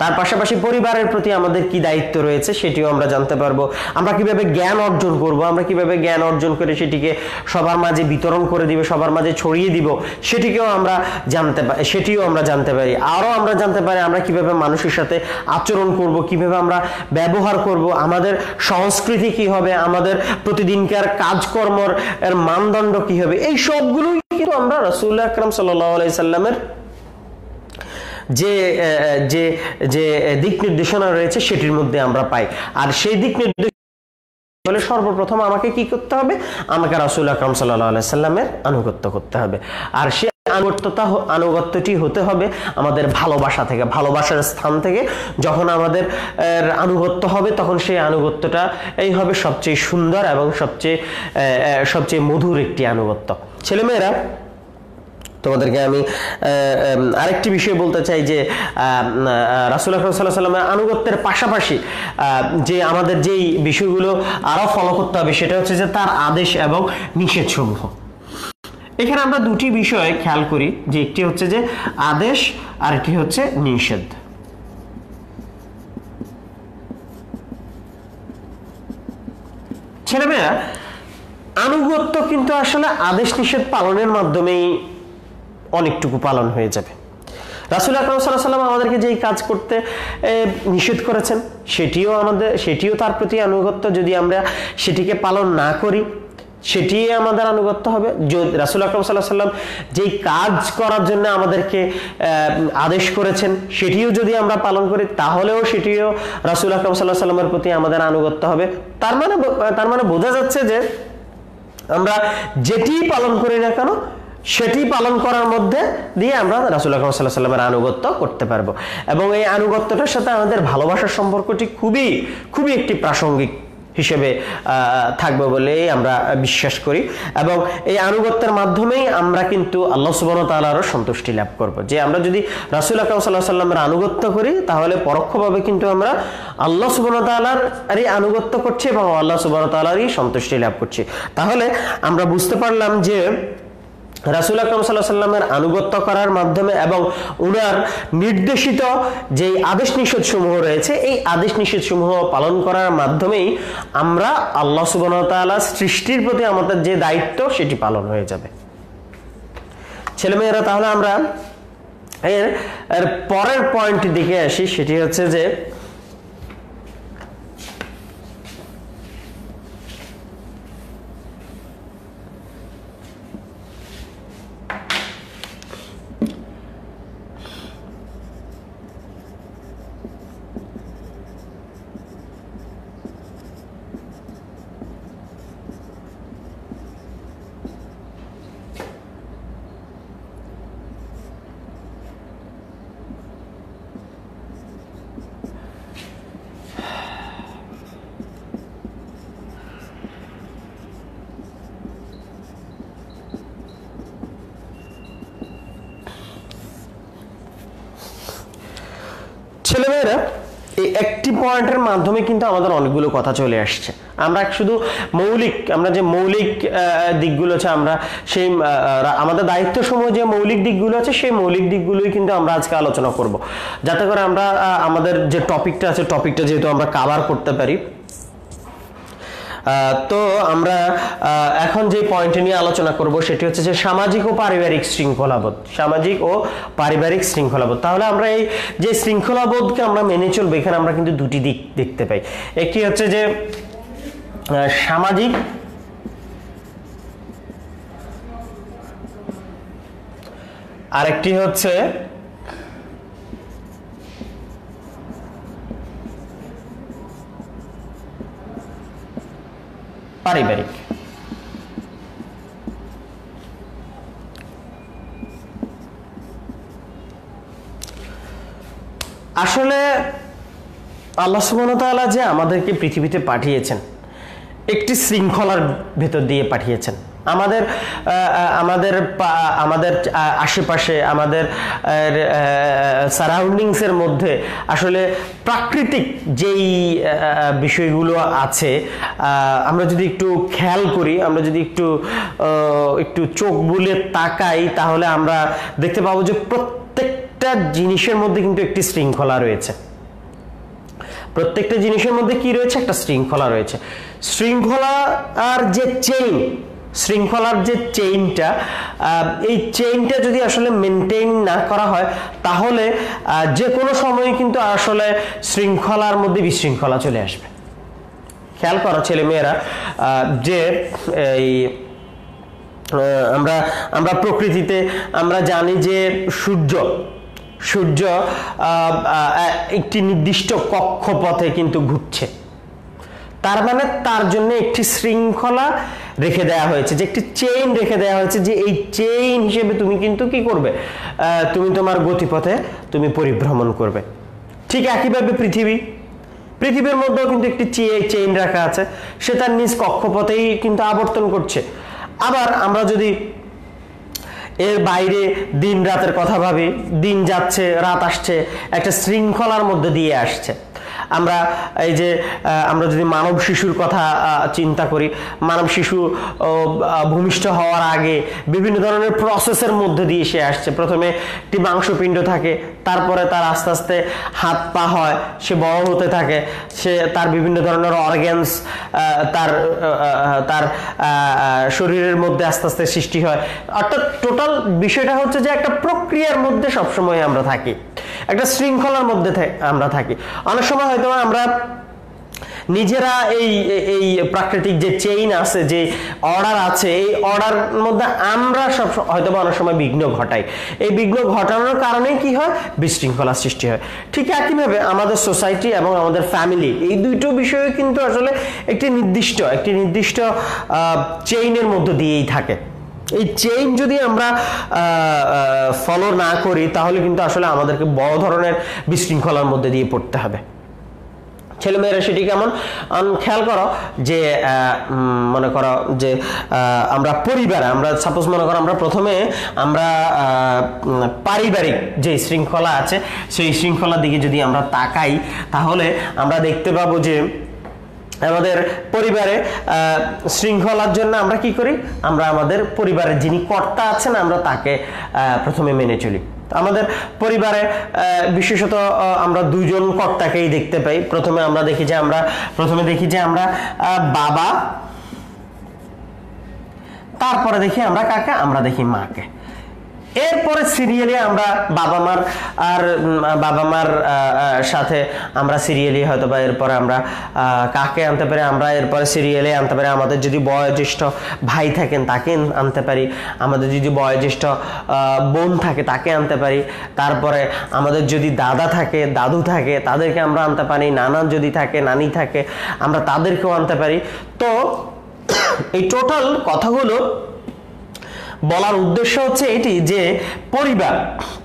Speaker 1: তার পাশাপাশি পরিবারের প্রতি আমাদের কি দায়িত্ব রয়েছে সেটিও আমরা জানতে পারব। আমরা কীভাবে জ্ঞান অর্জন করব, আমরা কীভাবে জ্ঞান অর্জন করে সেটিকে সবার মাঝে বিতরণ করে দিব, সবার মাঝে ছড়িয়ে দিব, সেটিকেও আমরা জানতে সেটিও আমরা জানতে পারি। আরও আমরা জানতে পারি আমরা কীভাবে মানুষের সাথে আচরণ করব, কীভাবে আমরা ব্যবহার করব, আমাদের সংস্কৃতি কি হবে, আমাদের প্রতিদিনকার কাজকর্মর মানদণ্ড কি হবে, এই সবগুলোই কিন্তু আমরা রসুল্লাহ আকরাম সাল্লামের যে যে যে দিক নির্দেশনা রয়েছে সেটির মধ্যে আমরা পাই। আর সেই দিক নির্দেশ বলে সর্বপ্রথম আমাকে কি করতে হবে? আমাকে রাসুল আকরম সাল্লাহ সাল্লামের আনুগত্য করতে হবে। আর সে আনুগত্যতা আনুগত্যটি হতে হবে আমাদের ভালোবাসা থেকে, ভালোবাসার স্থান থেকে। যখন আমাদের আনুগত্য হবে, তখন সেই আনুগত্যটা এই হবে সবচেয়ে সুন্দর এবং সবচেয়ে সবচেয়ে মধুর একটি আনুগত্য। ছেলেমেয়েরা তোমাদেরকে আমি আরেকটি বিষয় বলতে চাই যে রাসুল আকরম সাল্লাহ সাল্লামের আনুগত্যের পাশাপাশি যে আমাদের যেই বিষয়গুলো আরও ফলো করতে হবে সেটা হচ্ছে যে তার আদেশ এবং নিষেধ সমূহ এখানে আমরা দুটি বিষয় খেয়াল করি, যে একটি হচ্ছে যে আদেশ আর একটি হচ্ছে নিষেধ। ছেলেমেয়েরা, আনুগত্য কিন্তু আসলে আদেশ নিষেধ পালনের মাধ্যমেই অনেকটুকু পালন হয়ে যাবে। রাসুল আকরম সাল্লাহ সাল্লাম আমাদেরকে যেই কাজ করতে নিষেধ করেছেন, সেটিও আমাদের, সেটিও তার প্রতি আনুগত্য। যদি আমরা সেটিকে পালন না করি সেটি আমাদের আনুগত্য হবে। রাসুল আকরম সাল্লাহ সাল্লাম যেই কাজ করার জন্য আমাদেরকে আদেশ করেছেন, সেটিও যদি আমরা পালন করি, তাহলেও সেটিও রাসুল আকরম সাল্লাহ সাল্লামের প্রতি আমাদের আনুগত্য হবে। তার মানে তার মানে বোঝা যাচ্ছে যে আমরা যেটি পালন করি না কেন সেটি পালন করার মধ্যে দিয়ে আমরা রাসুল আকরম সাল্লাহ সাল্লামের আনুগত্য করতে পারব। এবং এই আনুগত্যটার সাথে আমাদের ভালোবাসার সম্পর্কটি খুবই খুবই একটি প্রাসঙ্গিক হিসেবে থাকবে বলেই আমরা বিশ্বাস করি। এবং এই আনুগত্যের মাধ্যমেই আমরা কিন্তু আল্লাহ সুবান তালারও সন্তুষ্টি লাভ করব। যে আমরা যদি রাসুল আকরম সাল্লাহ সাল্লামের আনুগত্য করি, তাহলে পরোক্ষভাবে কিন্তু আমরা আল্লাহ সুবান তালার আনুগত্য করছি এবং আল্লাহ সুবান তালারই সন্তুষ্টি লাভ করছি। তাহলে আমরা বুঝতে পারলাম যে রাসুল আকরম সাল্লাহ সাল্লামের আনুগত্য করার মাধ্যমে এবং উনার নির্দেশিত যে আদেশ নিষেধ সমূহ রয়েছে, এই আদেশ নিষেধ সমূহ পালন করার মাধ্যমেই আমরা আল্লাহ সুবাহতালা সৃষ্টির প্রতি আমাদের যে দায়িত্ব, সেটি পালন হয়ে যাবে। ছেলেমেয়েরা, তাহলে আমরা এর পরের পয়েন্টটি দিকে আসি, সেটি হচ্ছে যে ছেলেমেয়েরা, এই একটি পয়েন্টের মাধ্যমে কিন্তু আমাদের অনেকগুলো কথা চলে আসছে। আমরা শুধু মৌলিক, আমরা যে মৌলিক দিকগুলো আছে, আমরা সেই আমাদের দায়িত্ব সময় যে মৌলিক দিকগুলো আছে, সেই মৌলিক দিকগুলোই কিন্তু আমরা আজকে আলোচনা করব। যাতে করে আমরা আমাদের যে টপিকটা আছে টপিকটা যেহেতু আমরা কাভার করতে পারি তো আমরা এখন যে পয়েন্ট নিয়ে আলোচনা করব সেটি হচ্ছে যে সামাজিক ও পারিবারিক শৃঙ্খলাবোধ, সামাজিক ও পারিবারিক শৃঙ্খলাবোধ। তাহলে আমরা এই যে শৃঙ্খলাবোধকে আমরা মেনে চলবো, এখানে আমরা কিন্তু দুটি দিক দেখতে পাই। একটি হচ্ছে যে সামাজিক আরেকটি হচ্ছে পারিবারিক। আসলে আল্লাহ সুবনতালা যে আমাদেরকে পৃথিবীতে পাঠিয়েছেন একটি শৃঙ্খলার ভেতর দিয়ে পাঠিয়েছেন। আমাদের আমাদের আমাদের আশেপাশে, আমাদের সারাউন্ডিংসের মধ্যে আসলে প্রাকৃতিক যেই বিষয়গুলো আছে আমরা যদি একটু খেয়াল করি, আমরা যদি একটু একটু চোখ বুলে তাকাই, তাহলে আমরা দেখতে পাবো যে প্রত্যেকটা জিনিসের মধ্যে কিন্তু একটি শৃঙ্খলা রয়েছে। প্রত্যেকটা জিনিসের মধ্যে কি রয়েছে? একটা শৃঙ্খলা রয়েছে। শৃঙ্খলা আর যে চেইন শৃঙ্খলার যে চেইনটা এই চেইনটা যদি আসলে মেনটেন না করা হয়, তাহলে যে কোনো সময় কিন্তু আসলে শৃঙ্খলার মধ্যে বিশৃঙ্খলা চলে আসবে। খেয়াল করো ছেলে মেয়েরা যে এই আমরা আমরা প্রকৃতিতে, আমরা জানি যে সূর্য সূর্য একটি নির্দিষ্ট কক্ষপথে কিন্তু ঘুরছে। তার মানে তার জন্য একটি শৃঙ্খলা রেখে দেওয়া হয়েছে, যে একটি চেইন রেখে দেওয়া হয়েছে, যে এই চেইন হিসেবে তুমি কিন্তু কি করবে? তুমি তোমার গতিপথে তুমি পরিভ্রমণ করবে। ঠিক একইভাবে পৃথিবী। পৃথিবীর মধ্যেও কিন্তু একটি চেইন রাখা আছে। সে তার নিজ কক্ষপথেই কিন্তু আবর্তন করছে। আবার আমরা যদি এর বাইরে দিন রাতের কথা ভাবি, দিন যাচ্ছে, রাত আসছে, একটা শৃঙ্খলার মধ্যে দিয়ে আসছে। আমরা এই যে আমরা যদি মানব শিশুর কথা চিন্তা করি, মানব শিশু ভূমিষ্ঠ হওয়ার আগে বিভিন্ন ধরনের প্রসেসের মধ্যে দিয়ে সে আসছে। প্রথমে একটি মাংসপিণ্ড থাকে, তারপরে তার আস্তে আস্তে হাত পা হয়, সে বড় হতে থাকে, সে তার বিভিন্ন ধরনের অর্গ্যানস তার তার শরীরের মধ্যে আস্তে আস্তে সৃষ্টি হয়। অর্থাৎ টোটাল বিষয়টা হচ্ছে যে একটা প্রক্রিয়ার মধ্যে সবসময় আমরা থাকি। একটা শৃঙ্খলার মধ্যে আমরা থাকি। অনেক সময় হয়তো আমরা নিজেরা এই এই প্রাকৃতিক যে চেইন আছে, যে অর্ডার আছে, এই অর্ডার মধ্যে আমরা সব হয়তো বা অনেক সময় বিঘ্ন ঘটাই। এই বিঘ্ন ঘটানোর কারণে কি হয়? বিশৃঙ্খলা সৃষ্টি হয়। ঠিক একইভাবে আমাদের সোসাইটি এবং আমাদের ফ্যামিলি এই দুটো বিষয়ে কিন্তু আসলে একটি নির্দিষ্ট একটি নির্দিষ্ট চেইনের মধ্য দিয়েই থাকে। এই চেইন যদি আমরা ফলো না করি, তাহলে কিন্তু আসলে আমাদেরকে বড় ধরনের বিশৃঙ্খলার মধ্যে দিয়ে পড়তে হবে। ছেলেমেয়েরা সেটি কেমন? খেয়াল করো যে মনে করো যে আমরা পরিবার, আমরা সাপোজ মনে করো আমরা প্রথমে আমরা পারিবারিক যে শৃঙ্খলা আছে, সেই শৃঙ্খলার দিকে যদি আমরা তাকাই, তাহলে আমরা দেখতে পাবো যে, আমাদের পরিবারে শৃঙ্খলার জন্য আমরা কি করি? আমরা আমাদের পরিবারের যিনি কর্তা আছেন, আমরা তাকে প্রথমে মেনে চলি। আমাদের পরিবারে বিশেষত আমরা দুজন কর্তাকেই দেখতে পাই। প্রথমে আমরা দেখি যে আমরা, প্রথমে দেখি যে আমরা বাবা, তারপরে দেখি আমরা কাকে, আমরা দেখি মাকে। এরপরে সিরিয়ালি আমরা বাবা মার আর বাবা মার সাথে আমরা সিরিয়ালি হয়তো বা এরপরে আমরা কাকে আনতে পারি, আমরা এরপরে সিরিয়ালে আনতে পারি। আমাদের যদি বয়োজ্যেষ্ঠ ভাই থাকেন, তাকে আনতে পারি। আমাদের যদি বয়োজ্যেষ্ঠ বোন থাকে, তাকে আনতে পারি। তারপরে আমাদের যদি দাদা থাকে, দাদু থাকে, তাদেরকে আমরা আনতে পারি। নানা যদি থাকে, নানি থাকে, আমরা তাদেরকেও আনতে পারি। তো এই টোটাল কথাগুলো বলার উদ্দেশ্য হচ্ছে এটি যে পরিবার,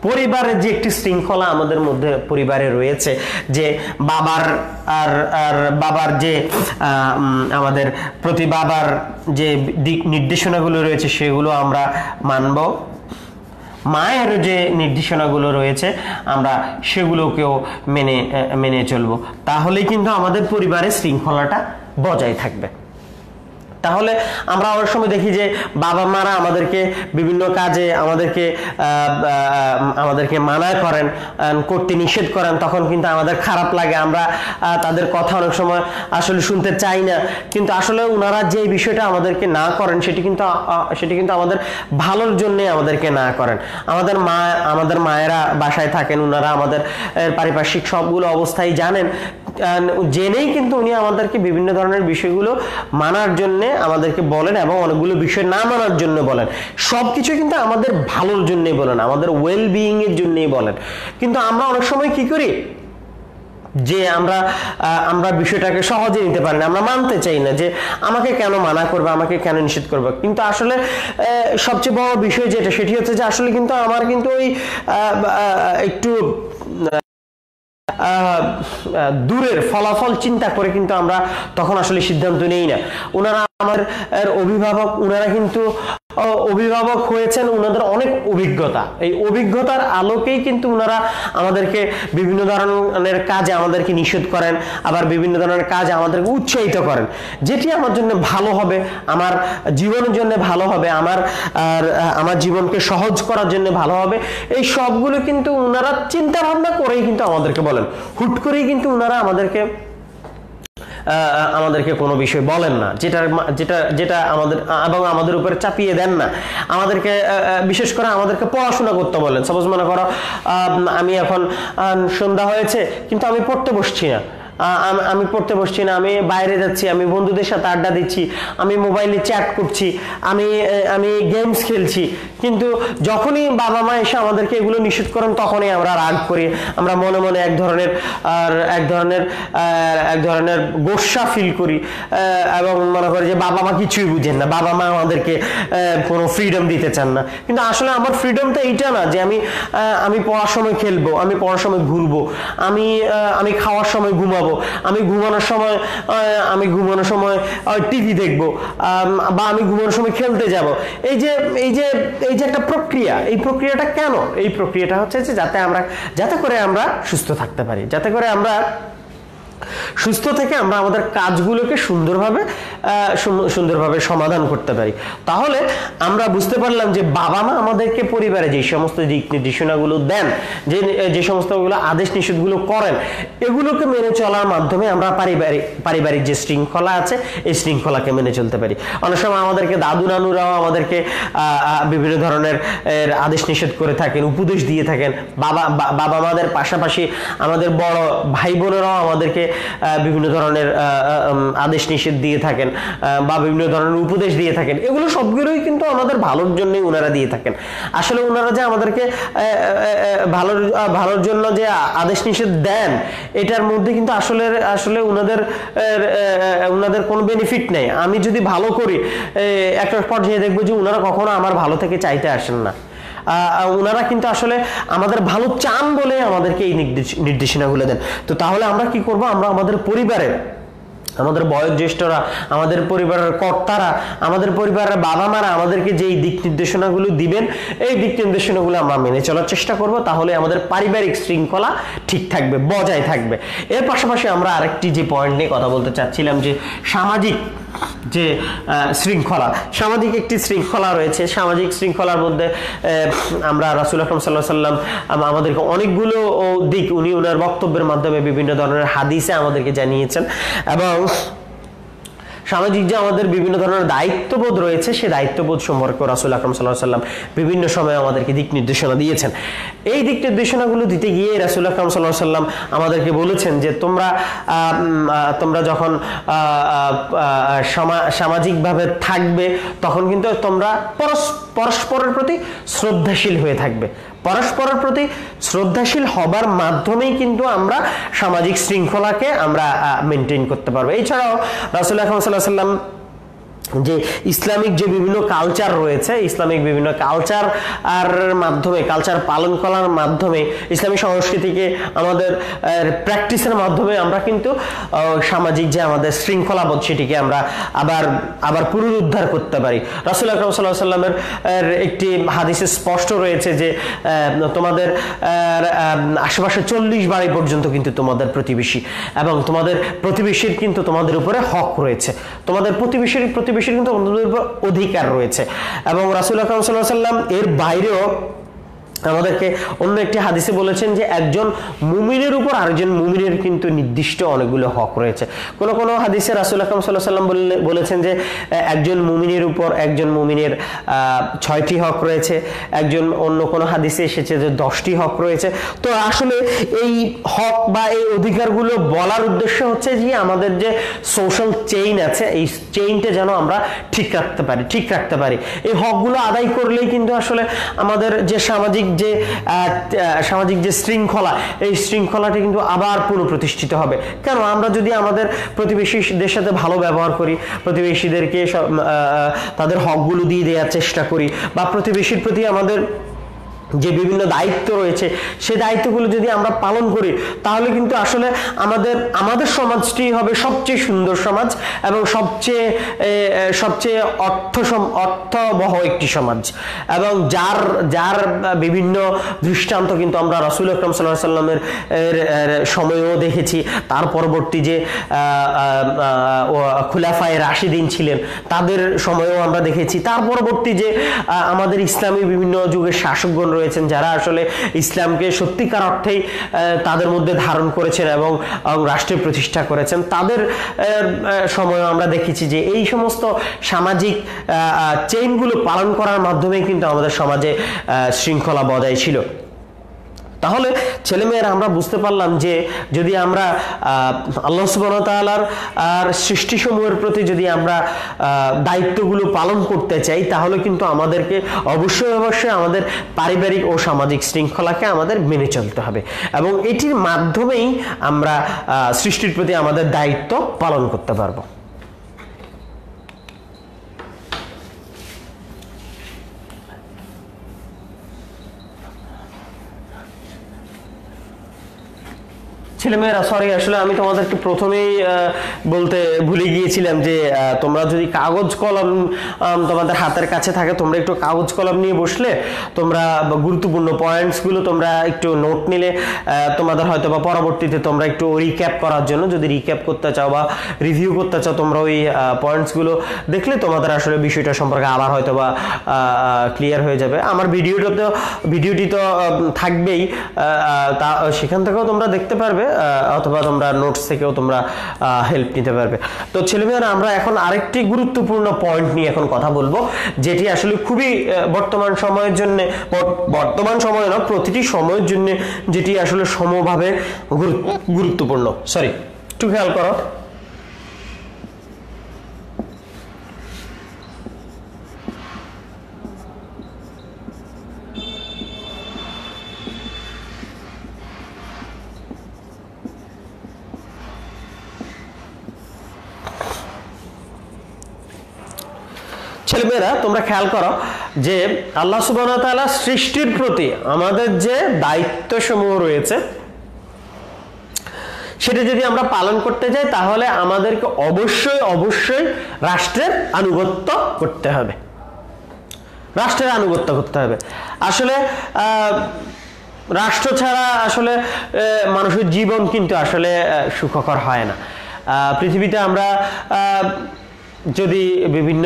Speaker 1: পরিবারের যে একটি শৃঙ্খলা আমাদের মধ্যে পরিবারে রয়েছে, যে বাবার আর আর বাবার যে আমাদের প্রতি বাবার যে দিক নির্দেশনাগুলো রয়েছে সেগুলো আমরা মানব। মায়ের যে নির্দেশনাগুলো রয়েছে, আমরা সেগুলোকেও মেনে মেনে চলবো। তাহলেই কিন্তু আমাদের পরিবারের শৃঙ্খলাটা বজায় থাকবে। তাহলে আমরা অনেক সময় দেখি যে বাবা মারা আমাদেরকে বিভিন্ন কাজে আমাদেরকে আমাদেরকে মানা করেন করতে নিষেধ করেন, তখন কিন্তু আমাদের খারাপ লাগে। আমরা তাদের কথা অনেক সময় আসলে শুনতে চাই না। কিন্তু আসলে ওনারা যে বিষয়টা আমাদেরকে না করেন, সেটি কিন্তু সেটি কিন্তু আমাদের ভালোর জন্য আমাদেরকে না করেন। আমাদের মা, আমাদের মায়েরা বাসায় থাকেন ওনারা আমাদের পারিপার্শ্বিক সবগুলো অবস্থায় জানেন। জেনেই কিন্তু উনি আমাদেরকে বিভিন্ন ধরনের বিষয়গুলো মানার জন্য আমাদেরকে বলেন এবং অনেকগুলো বিষয় না মানার জন্য বলেন। সবকিছু কিন্তু আমাদের ভালোর জন্যই বলেন, আমাদের ওয়েল বিইং এর জন্যই বলেন। কিন্তু আমরা অনেক সময় কি করি? যে আমরা আমরা বিষয়টাকে সহজে নিতে পারি না, আমরা মানতে চাই না যে আমাকে কেন মানা করবে, আমাকে কেন নিষেধ করবে। কিন্তু আসলে সবচেয়ে বড় বিষয় যেটা, সেটি হচ্ছে যে আসলে কিন্তু আমার কিন্তু ওই একটু দূরের ফলাফল চিন্তা করে কিন্তু আমরা তখন আসলে সিদ্ধান্ত নেই না। ওনারা আমার অভিভাবক ওনারা কিন্তু অভিভাবক হয়েছেন ওনাদের অনেক অভিজ্ঞতা। এই অভিজ্ঞতার আলোকেই কিন্তু ওনারা আমাদেরকে বিভিন্ন ধরনের কাজে আমাদেরকে নিষেধ করেন, আবার বিভিন্ন ধরনের কাজে আমাদেরকে উৎসাহিত করেন। যেটি আমার জন্য ভালো হবে, আমার জীবনের জন্য ভালো হবে, আমার, আর আমার জীবনকে সহজ করার জন্য ভালো হবে, এই সবগুলো কিন্তু ওনারা চিন্তা ভাবনা করেই কিন্তু আমাদেরকে বলেন। হুট করেই কিন্তু ওনারা আমাদেরকে আমাদেরকে কোনো বিষয় বলেন না। যেটা যেটা যেটা আমাদের এবং আমাদের উপরে চাপিয়ে দেন না। আমাদেরকে বিশেষ করে আমাদেরকে পড়াশোনা করতে বলেন। সাপোজ মনে করো আমি এখন সন্ধ্যা হয়েছে, কিন্তু আমি পড়তে বসছি না। আমি পড়তে বসছি না, আমি বাইরে যাচ্ছি, আমি বন্ধুদের সাথে আড্ডা দিচ্ছি, আমি মোবাইলে চ্যাট করছি, আমি আমি গেমস খেলছি। কিন্তু যখনই বাবা মা এসে আমাদেরকে এগুলো নিষেধ করেন, তখনই আমরা রাগ করি। আমরা মনে মনে এক ধরনের, আর এক ধরনের এক ধরনের গোসা ফিল করি। এবং মনে করি যে বাবা মা কিছুই বুঝেন না, বাবা মা আমাদেরকে কোনো ফ্রিডম দিতে চান না। কিন্তু আসলে আমার ফ্রিডম তো এইটা না, যে আমি আমি পড়ার সময় খেলব, আমি পড়ার সময় ঘুরবো আমি আমি খাওয়ার সময় ঘুমাবো। ঘুমাবো আমি ঘুমানোর সময় আমি ঘুমানোর সময় টিভি দেখব বা আমি ঘুমানোর সময় খেলতে যাব। এই যে এই যে এই যে একটা প্রক্রিয়া, এই প্রক্রিয়াটা কেন? এই প্রক্রিয়াটা হচ্ছে যে যাতে আমরা, যাতে করে আমরা সুস্থ থাকতে পারি, যাতে করে আমরা সুস্থ থেকে আমরা আমাদের কাজগুলোকে সুন্দরভাবে সুন্দরভাবে সমাধান করতে পারি। তাহলে আমরা বুঝতে পারলাম যে বাবা মা আমাদেরকে পরিবারে যে সমস্ত দিক নির্দেশনাগুলো দেন, যে যে সমস্তগুলো আদেশ নিষেধগুলো করেন, এগুলোকে মেনে চলার মাধ্যমে আমরা পারিবারিক পারিবারিক যে শৃঙ্খলা আছে, এই শৃঙ্খলাকে মেনে চলতে পারি। অনেক সময় আমাদেরকে দাদু নানুরাও আমাদেরকে বিভিন্ন ধরনের আদেশ নিষেধ করে থাকেন, উপদেশ দিয়ে থাকেন। বাবা বাবা মাদের পাশাপাশি আমাদের বড় ভাই বোনেরাও আমাদেরকে বিভিন্ন ধরনের আদেশ নিষেধ দিয়ে থাকেন বা বিভিন্ন ধরনের উপদেশ দিয়ে থাকেন। এগুলো সবগুলোই কিন্তু আমাদের ভালোর জন্যই ওনারা দিয়ে থাকেন। আসলে ওনারা যে আমাদেরকে ভালোর ভালোর জন্য যে আদেশ নিষেধ দেন, এটার মধ্যে কিন্তু আসলে আসলে ওনাদের ওনাদের কোনো বেনিফিট নেই। আমি যদি ভালো করি একটা পর্যায়ে দেখব যে ওনারা কখনো আমার ভালো থেকে চাইতে আসেন না। ওনারা কিন্তু আসলে আমাদের ভালো চান বলে আমাদেরকে এই নির্দেশনাগুলো দেন। তো তাহলে আমরা কি করব? আমরা আমাদের পরিবারের, আমাদের বয়োজ্যেষ্ঠরা, আমাদের পরিবারের কর্তারা, আমাদের পরিবারের বাবা মারা আমাদেরকে যেই দিক নির্দেশনাগুলো দিবেন, এই দিক নির্দেশনাগুলো আমরা মেনে চলার চেষ্টা করব। তাহলে আমাদের পারিবারিক শৃঙ্খলা ঠিক থাকবে, বজায় থাকবে। এর পাশাপাশি আমরা আরেকটি যে পয়েন্ট নিয়ে কথা বলতে চাচ্ছিলাম যে সামাজিক যে শৃঙ্খলা। সামাজিক একটি শৃঙ্খলা রয়েছে। সামাজিক শৃঙ্খলার মধ্যে আমরা রাসুল আকরম সাল্লাহ সাল্লাম আমাদেরকে অনেকগুলো দিক উনি ওনার বক্তব্যের মাধ্যমে বিভিন্ন ধরনের হাদিসে আমাদেরকে জানিয়েছেন এবং সামাজিক যে আমাদের বিভিন্ন ধরনের দায়িত্ববোধ রয়েছে, সেই দায়িত্ববোধ সম্পর্কে রাসুল আকরম সাল্লাহ সাল্লাম বিভিন্ন সময় আমাদেরকে দিক নির্দেশনা দিয়েছেন। এই দিক নির্দেশনাগুলো দিতে গিয়ে রাসুল আকরম সাল্লাহ সাল্লাম আমাদেরকে বলেছেন যে, তোমরা তোমরা যখন সামাজিকভাবে থাকবে, তখন কিন্তু তোমরা পরস্পরের প্রতি শ্রদ্ধাশীল হয়ে থাকবে। পরস্পরের প্রতি শ্রদ্ধাশীল হবার মাধ্যমেই কিন্তু আমরা সামাজিক শৃঙ্খলাকে আমরা মেনটেন করতে পারব। এছাড়াও রাসুল এখন সাল্লাহ সাল্লাম যে ইসলামিক যে বিভিন্ন কালচার রয়েছে, ইসলামিক বিভিন্ন কালচার আর মাধ্যমে কালচার পালন করার মাধ্যমে, ইসলামী সংস্কৃতিকে আমাদের প্র্যাকটিসের মাধ্যমে আমরা কিন্তু সামাজিক যে আমাদের শৃঙ্খলাবোধ সেটিকে আমরা আবার আবার পুনরুদ্ধার করতে পারি। রাসুল আকরম সাল্লাহ সাল্লামের একটি হাদিসে স্পষ্ট রয়েছে যে তোমাদের আশেপাশে চল্লিশ বাড়ি পর্যন্ত কিন্তু তোমাদের প্রতিবেশী এবং তোমাদের প্রতিবেশীর কিন্তু তোমাদের উপরে হক রয়েছে। তোমাদের প্রতিবেশীর প্রতিবেশী প্রতিবেশীর কিন্তু অন্যদের উপর অধিকার রয়েছে। এবং রাসুল আকরম সাল্লাহ সাল্লাম এর বাইরেও আমাদেরকে অন্য একটি হাদিসে বলেছেন যে একজন মুমিনের উপর আরেকজন মুমিনের কিন্তু নির্দিষ্ট অনেকগুলো হক রয়েছে। কোন কোন হাদিসে রাসুল আকরম সাল্লাহ সাল্লাম বলেছেন যে একজন মুমিনের উপর একজন মুমিনের ছয়টি হক রয়েছে। একজন অন্য কোনো হাদিসে এসেছে যে দশটি হক রয়েছে। তো আসলে এই হক বা এই অধিকারগুলো বলার উদ্দেশ্য হচ্ছে যে আমাদের যে সোশ্যাল চেইন আছে, এই চেইনটা যেন আমরা ঠিক রাখতে পারি, ঠিক রাখতে পারি। এই হকগুলো আদায় করলেই কিন্তু আসলে আমাদের যে সামাজিক যে সামাজিক যে শৃঙ্খলা, এই শৃঙ্খলাটি কিন্তু আবার পুনঃপ্রতিষ্ঠিত হবে। কেন? আমরা যদি আমাদের প্রতিবেশীদের সাথে ভালো ব্যবহার করি, প্রতিবেশীদেরকে তাদের হকগুলো দিয়ে দেওয়ার চেষ্টা করি, বা প্রতিবেশীর প্রতি আমাদের যে বিভিন্ন দায়িত্ব রয়েছে, সে দায়িত্বগুলো যদি আমরা পালন করি, তাহলে কিন্তু আসলে আমাদের আমাদের সমাজটি হবে সবচেয়ে সুন্দর সমাজ এবং সবচেয়ে সবচেয়ে অর্থ অর্থবহ একটি সমাজ। এবং যার যার বিভিন্ন দৃষ্টান্ত কিন্তু আমরা রসুল আকরম সাল্লাহ সাল্লামের সময়েও দেখেছি। তার পরবর্তী যে খুলাফায় রাশিদিন ছিলেন, তাদের সময়েও আমরা দেখেছি। তার পরবর্তী যে আমাদের ইসলামী বিভিন্ন যুগের শাসকগণ রয়েছেন যারা আসলে ইসলামকে সত্যিকার অর্থেই তাদের মধ্যে ধারণ করেছেন এবং রাষ্ট্রে প্রতিষ্ঠা করেছেন। তাদের আহ, আমরা দেখেছি যে এই সমস্ত সামাজিক চেইনগুলো পালন করার মাধ্যমে কিন্তু আমাদের সমাজে শৃঙ্খলা বজায় ছিল। তাহলে ছেলেমেয়েরা, আমরা বুঝতে পারলাম যে যদি আমরা আল্লাহ সুবাহতালার আর সৃষ্টিসমূহের প্রতি যদি আমরা দায়িত্বগুলো পালন করতে চাই, তাহলে কিন্তু আমাদেরকে অবশ্যই অবশ্যই আমাদের পারিবারিক ও সামাজিক শৃঙ্খলাকে আমাদের মেনে চলতে হবে। এবং এটির মাধ্যমেই আমরা সৃষ্টির প্রতি আমাদের দায়িত্ব পালন করতে পারব। ছেলেমেয়েরা সরি আসলে আমি তোমাদেরকে প্রথমেই বলতে ভুলে গিয়েছিলাম যে তোমরা যদি কাগজ কলম তোমাদের হাতের কাছে থাকে, তোমরা একটু কাগজ কলম নিয়ে বসলে, তোমরা গুরুত্বপূর্ণ পয়েন্টসগুলো তোমরা একটু নোট নিলে তোমাদের হয়তো বা পরবর্তীতে তোমরা একটু রিক্যাপ করার জন্য, যদি রিক্যাপ করতে চাও বা রিভিউ করতে চাও, তোমরা ওই পয়েন্টসগুলো দেখলে তোমাদের আসলে বিষয়টা সম্পর্কে আবার হয়তো বা ক্লিয়ার হয়ে যাবে। আমার ভিডিওটা তো ভিডিওটি তো থাকবেই তা, সেখান থেকেও তোমরা দেখতে পারবে। অথবা তোমরা নোটস থেকেও তোমরা হেল্প নিতে পারবে। তো ছেলেমেয়েরা, আমরা এখন আরেকটি গুরুত্বপূর্ণ পয়েন্ট নিয়ে এখন কথা বলব, যেটি আসলে খুবই বর্তমান সময়ের জন্য বর্তমান সময় না প্রতিটি সময়ের জন্য যেটি আসলে সমভাবে গুরুত্বপূর্ণ। সরি একটু খেয়াল করো। ছেলেমেয়েরা, তোমরা খেয়াল করো যে আল্লাহ সুবাহ সৃষ্টির প্রতি আমাদের যে দায়িত্ব সমূহ রয়েছে, সেটা যদি আমরা পালন করতে যাই, তাহলে আমাদেরকে অবশ্যই অবশ্যই রাষ্ট্রের আনুগত্য করতে হবে। রাষ্ট্রের আনুগত্য করতে হবে। আসলে রাষ্ট্র ছাড়া আসলে মানুষের জীবন কিন্তু আসলে সুখকর হয় না। পৃথিবীতে আমরা যদি বিভিন্ন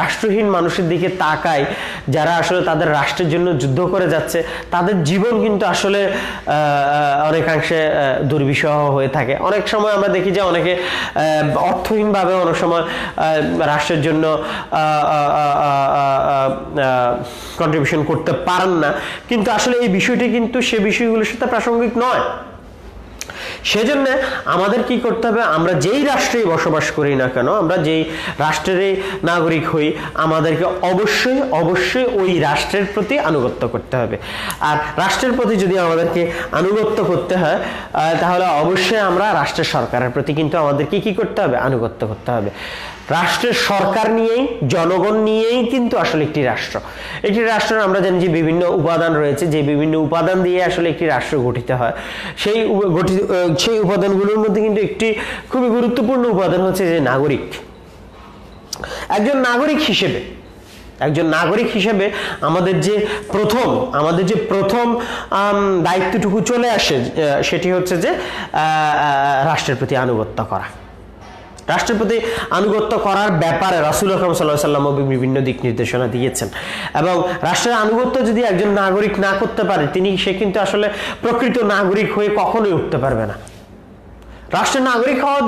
Speaker 1: রাষ্ট্রহীন মানুষের দিকে তাকায়, যারা আসলে তাদের রাষ্ট্রের জন্য যুদ্ধ করে যাচ্ছে, তাদের জীবন কিন্তু আসলে অনেকাংশে দুর্বিষহ হয়ে থাকে। অনেক সময় আমরা দেখি যে অনেকে অর্থহীনভাবে অনেক সময় রাষ্ট্রের জন্য কন্ট্রিবিউশন করতে পারেন না। কিন্তু আসলে এই বিষয়টি কিন্তু সে বিষয়গুলোর সাথে প্রাসঙ্গিক নয়। সেজন্য আমাদের কি করতে হবে? আমরা যেই রাষ্ট্রেই বসবাস করি না কেন, আমরা যেই রাষ্ট্রেরই নাগরিক হই, আমাদেরকে অবশ্যই অবশ্যই ওই রাষ্ট্রের প্রতি আনুগত্য করতে হবে। আর রাষ্ট্রের প্রতি যদি আমাদেরকে আনুগত্য করতে হয় তাহলে অবশ্যই আমরা রাষ্ট্রের সরকারের প্রতি কিন্তু আমাদেরকে কি করতে হবে? আনুগত্য করতে হবে। রাষ্ট্রের সরকার নিয়েই, জনগণ নিয়েই কিন্তু আসলে একটি রাষ্ট্র। একটি রাষ্ট্রের আমরা জানি যে বিভিন্ন উপাদান রয়েছে, যে বিভিন্ন উপাদান দিয়ে আসলে একটি রাষ্ট্র গঠিত হয়। সেই গঠিত সেই উপাদানগুলোর মধ্যে কিন্তু একটি খুবই গুরুত্বপূর্ণ উপাদান হচ্ছে যে নাগরিক। একজন নাগরিক হিসেবে, একজন নাগরিক হিসেবে আমাদের যে প্রথম, আমাদের যে প্রথম দায়িত্বটুকু চলে আসে সেটি হচ্ছে যে রাষ্ট্রের প্রতি আনুগত্য করা। রাষ্ট্রের প্রতি আনুগত্য করার ব্যাপারে রাসুল আকরম সাল্লাহ সাল্লাম বিভিন্ন দিক নির্দেশনা দিয়েছেন। এবং রাষ্ট্রের আনুগত্য যদি একজন নাগরিক না করতে পারে, তিনি, সে কিন্তু আসলে প্রকৃত নাগরিক হয়ে কখনোই উঠতে পারবে না। রাষ্ট্রের নাগরিক হওয়ার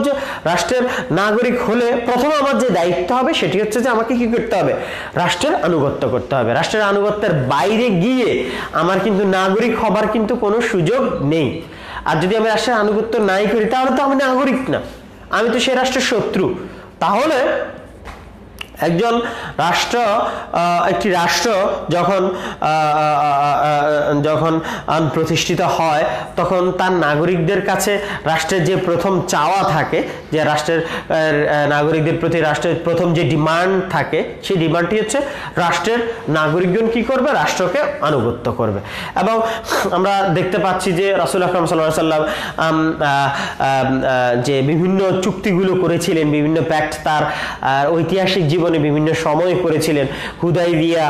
Speaker 1: রাষ্ট্রের নাগরিক হলে প্রথম আমার যে দায়িত্ব হবে, সেটি হচ্ছে যে আমাকে কি করতে হবে? রাষ্ট্রের আনুগত্য করতে হবে। রাষ্ট্রের আনুগত্যের বাইরে গিয়ে আমার কিন্তু নাগরিক হবার কিন্তু কোনো সুযোগ নেই। আর যদি আমি রাষ্ট্রের আনুগত্য নাই করি, তাহলে তো আমি নাগরিক না। আমি তো সে রাষ্ট্রের শত্রু। তাহলে একজন রাষ্ট্র একটি রাষ্ট্র যখন যখন প্রতিষ্ঠিত হয়, তখন তার নাগরিকদের কাছে রাষ্ট্রের যে প্রথম চাওয়া থাকে, যে রাষ্ট্রের নাগরিকদের প্রতি রাষ্ট্রের প্রথম যে ডিমান্ড থাকে, সেই ডিমান্ডটি হচ্ছে রাষ্ট্রের নাগরিকগণ কি করবে? রাষ্ট্রকে আনুগত্য করবে। এবং আমরা দেখতে পাচ্ছি যে রাসুল আকরম সাল্লাহ সাল্লাম যে বিভিন্ন চুক্তিগুলো করেছিলেন, বিভিন্ন প্যাক্ট তার ঐতিহাসিক জীবনে বিভিন্ন সময় করেছিলেন। হুদাই বিয়া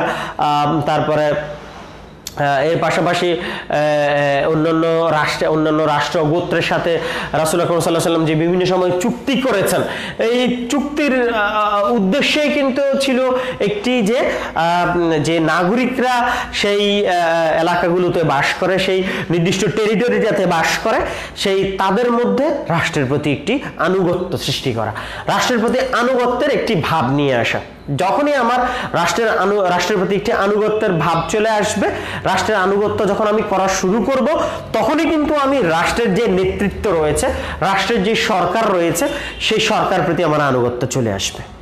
Speaker 1: তারপরে এর পাশাপাশি অন্যান্য রাষ্ট্রে, অন্যান্য রাষ্ট্র গোত্রের সাথে রাসুল আকরম সাল্লাহ সাল্লাম যে বিভিন্ন সময় চুক্তি করেছেন। এই চুক্তির উদ্দেশ্যেই কিন্তু ছিল একটি যে যে নাগরিকরা সেই এলাকাগুলোতে বাস করে, সেই নির্দিষ্ট টেরিটরি যাতে বাস করে, সেই তাদের মধ্যে রাষ্ট্রের প্রতি একটি আনুগত্য সৃষ্টি করা। রাষ্ট্রের প্রতি আনুগত্যের একটি ভাব নিয়ে আসা। যখনই আমার রাষ্ট্রের আনু, রাষ্ট্রের প্রতি একটি আনুগত্যের ভাব চলে আসবে, রাষ্ট্রের আনুগত্য যখন আমি করা শুরু করব, তখনই কিন্তু আমি রাষ্ট্রের যে নেতৃত্ব রয়েছে, রাষ্ট্রের যে সরকার রয়েছে, সেই সরকার প্রতি আমার আনুগত্য চলে আসবে।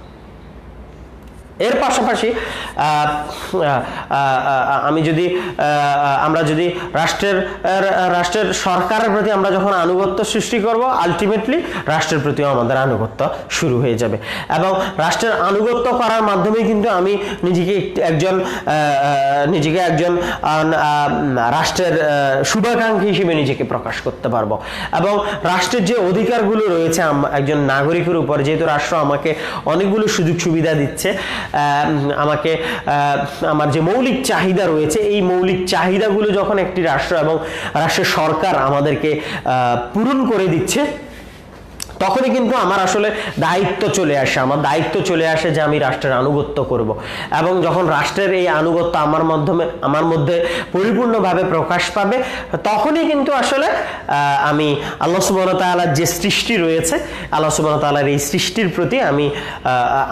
Speaker 1: এর পাশাপাশি আমি যদি আমরা যদি রাষ্ট্রের রাষ্ট্রের সরকারের প্রতি আমরা যখন আনুগত্য সৃষ্টি করব আলটিমেটলি রাষ্ট্রের প্রতিও আমাদের আনুগত্য শুরু হয়ে যাবে। এবং রাষ্ট্রের আনুগত্য করার মাধ্যমে কিন্তু আমি নিজেকে একজন নিজেকে একজন রাষ্ট্রের শুভাকাঙ্ক্ষী হিসেবে নিজেকে প্রকাশ করতে পারব। এবং রাষ্ট্রের যে অধিকারগুলো রয়েছে একজন নাগরিকের উপর, যেহেতু রাষ্ট্র আমাকে অনেকগুলো সুযোগ সুবিধা দিচ্ছে আমাকে আমার যে মৌলিক চাহিদা রয়েছে, এই মৌলিক চাহিদাগুলো যখন একটি রাষ্ট্র এবং রাষ্ট্রের সরকার আমাদেরকে পূরণ করে দিচ্ছে তখনই কিন্তু আমার আসলে দায়িত্ব চলে আসে, আমার দায়িত্ব চলে আসে যে আমি রাষ্ট্রের আনুগত্য করব। এবং যখন রাষ্ট্রের এই আনুগত্য আমার মাধ্যমে, আমার মধ্যে পরিপূর্ণভাবে প্রকাশ পাবে, তখনই কিন্তু আসলে আমি আল্লাহ তাআলার যে সৃষ্টি রয়েছে, আল্লাহ তাআলার এই সৃষ্টির প্রতি আমি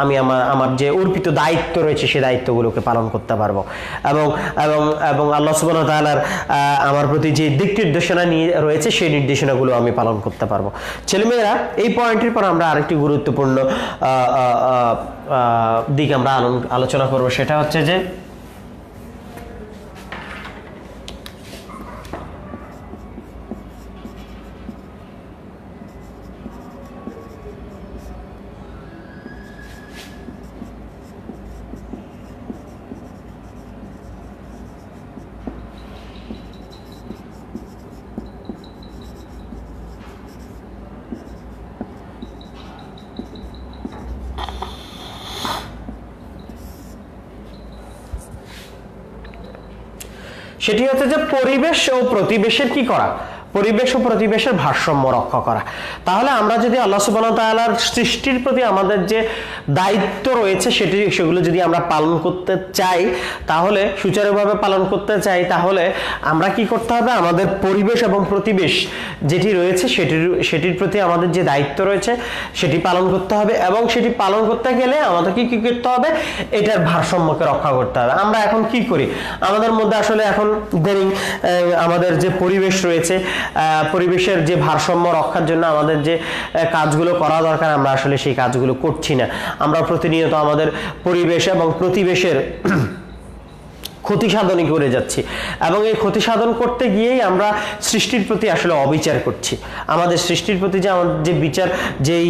Speaker 1: আমি আমার আমার যে অর্পিত দায়িত্ব রয়েছে সেই দায়িত্বগুলোকে পালন করতে পারব। এবং এবং এবং আল্লাহ তাআলার আমার প্রতি যে দিক নির্দেশনা নিয়ে রয়েছে, সেই নির্দেশনাগুলো আমি পালন করতে পারব। ছেলেমেয়েরা এই পয়েন্টের পর আমরা আরেকটি গুরুত্বপূর্ণ দিক আমরা আলো- আলোচনা করব। সেটা হচ্ছে যে সেটি হচ্ছে যে পরিবেশ ও প্রতিবেশের কি করা? পরিবেশ ও প্রতিবেশের ভারসাম্য রক্ষা করা। তাহলে আমরা যদি আল্লাহ সুবাহ তাল্লাহার সৃষ্টির প্রতি আমাদের যে দায়িত্ব রয়েছে সেটি সেগুলো যদি আমরা পালন করতে চাই তাহলে সুচারুভাবে পালন করতে চাই তাহলে আমরা কি করতে হবে? আমাদের পরিবেশ এবং প্রতিবেশ যেটি রয়েছে সেটির সেটির প্রতি আমাদের যে দায়িত্ব রয়েছে সেটি পালন করতে হবে এবং সেটি পালন করতে গেলে আমাদেরকে কি করতে হবে? এটার ভারসাম্যকে রক্ষা করতে হবে। আমরা এখন কি করি? আমাদের মধ্যে আসলে এখন আহ, আমাদের যে পরিবেশ রয়েছে পরিবেশের যে ভারসাম্য রক্ষার জন্য আমাদের যে কাজগুলো করা দরকার আমরা আসলে সেই কাজগুলো করছি না। আমরা প্রতিনিয়ত আমাদের পরিবেশ এবং প্রতিবেশের ক্ষতি সাধনই করে যাচ্ছি। এবং এই ক্ষতি সাধন করতে গিয়েই আমরা সৃষ্টির প্রতি আসলে অবিচার করছি। আমাদের সৃষ্টির প্রতি যে আমাদের যে বিচার, যেই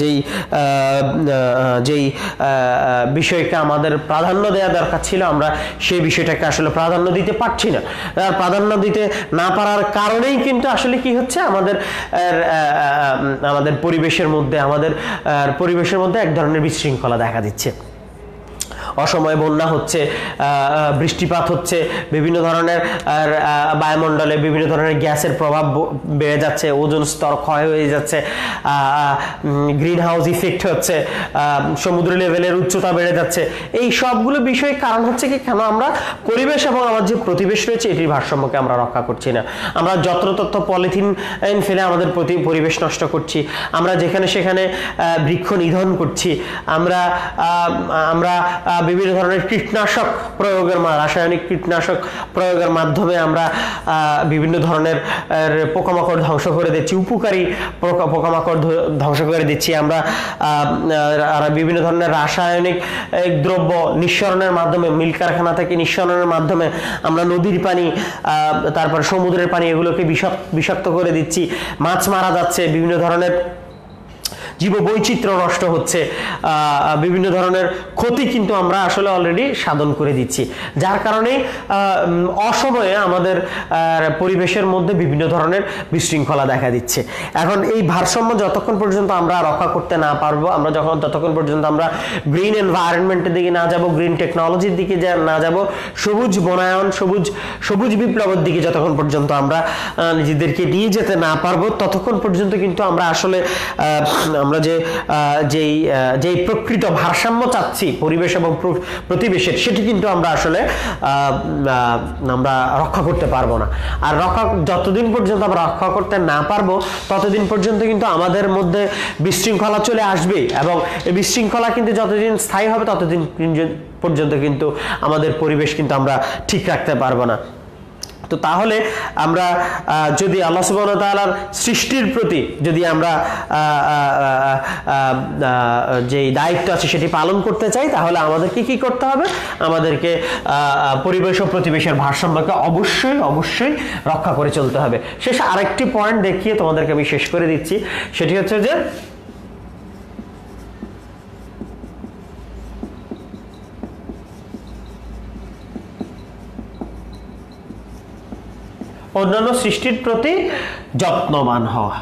Speaker 1: যেই যেই বিষয়কে আমাদের প্রাধান্য দেওয়া দরকার ছিল, আমরা সেই বিষয়টাকে আসলে প্রাধান্য দিতে পারছি না। আর প্রাধান্য দিতে না পারার কারণেই কিন্তু আসলে কি হচ্ছে? আমাদের আমাদের পরিবেশের মধ্যে, আমাদের পরিবেশের মধ্যে এক ধরনের বিশৃঙ্খলা দেখা দিচ্ছে। অসময়ে বন্যা হচ্ছে বৃষ্টিপাত হচ্ছে, বিভিন্ন ধরনের বায়ুমণ্ডলে বিভিন্ন ধরনের গ্যাসের প্রভাব বেড়ে যাচ্ছে, ওজন স্তর ক্ষয় হয়ে যাচ্ছে গ্রিন হাউস ইফেক্ট হচ্ছে সমুদ্র লেভেলের উচ্চতা বেড়ে যাচ্ছে। এই সবগুলো বিষয় কারণ হচ্ছে কি, কেন আমরা পরিবেশ এবং আমার যে প্রতিবেশ রয়েছে, এটির ভারসাম্যকে আমরা রক্ষা করছি না। আমরা যত্রতত্র পলিথিন ফেলে আমাদের প্রতি, পরিবেশ নষ্ট করছি। আমরা যেখানে সেখানে বৃক্ষ নিধন করছি। আমরা আমরা বিভিন্ন ধরনের কীটনাশক প্রয়োগের রাসায়নিক কীটনাশক প্রয়োগের মাধ্যমে আমরা বিভিন্ন ধরনের পোকামাকড় ধ্বংস করে দিচ্ছি, উপকারী পোকামাকড় ধ্বংস করে দিচ্ছি আমরা বিভিন্ন ধরনের রাসায়নিক দ্রব্য নিঃসরণের মাধ্যমে মিল কারখানা থেকে নিঃসরণের মাধ্যমে আমরা নদীর পানি তারপর সমুদ্রের পানি এগুলোকে বিষাক্ত করে দিচ্ছি। মাছ মারা যাচ্ছে, বিভিন্ন ধরনের জীব বৈচিত্র্য নষ্ট হচ্ছে বিভিন্ন ধরনের ক্ষতি কিন্তু আমরা আসলে অলরেডি সাধন করে দিচ্ছি। যার কারণে অসময়ে আমাদের পরিবেশের মধ্যে বিভিন্ন ধরনের বিশৃঙ্খলা দেখা দিচ্ছে। এখন এই ভারসাম্য যতক্ষণ পর্যন্ত আমরা রক্ষা করতে না পারব, আমরা যখন ততক্ষণ পর্যন্ত আমরা গ্রিন এনভায়রনমেন্টের দিকে না যাব গ্রিন টেকনোলজির দিকে না যাব, সবুজ বনায়ন, সবুজ সবুজ বিপ্লবের দিকে যতক্ষণ পর্যন্ত আমরা নিজেদেরকে নিয়ে যেতে না পারব, ততক্ষণ পর্যন্ত কিন্তু আমরা আসলে আমরা যে যেই যেই প্রকৃত ভারসাম্য চাচ্ছি পরিবেশ এবং প্রতিবেশের, সেটি কিন্তু আমরা আসলে আমরা রক্ষা করতে পারব না। আর রক্ষা, যতদিন পর্যন্ত আমরা রক্ষা করতে না পারব, ততদিন পর্যন্ত কিন্তু আমাদের মধ্যে বিশৃঙ্খলা চলে আসবে এবং এই বিশৃঙ্খলা কিন্তু যতদিন স্থায়ী হবে, ততদিন পর্যন্ত কিন্তু আমাদের পরিবেশ কিন্তু আমরা ঠিক রাখতে পারব না। তো তাহলে আমরা যদি আল্লাহ সুবাহ তালার সৃষ্টির প্রতি যদি আমরা যে দায়িত্ব আছে সেটি পালন করতে চাই, তাহলে আমাদেরকে কি করতে হবে? আমাদেরকে পরিবেশ ও প্রতিবেশের ভারসাম্যকে অবশ্যই অবশ্যই রক্ষা করে চলতে হবে। শেষ আরেকটি পয়েন্ট দেখিয়ে তোমাদেরকে আমি শেষ করে দিচ্ছি। সেটি হচ্ছে যে অন্যান্য সৃষ্টির প্রতি যত্নবান হওয়া।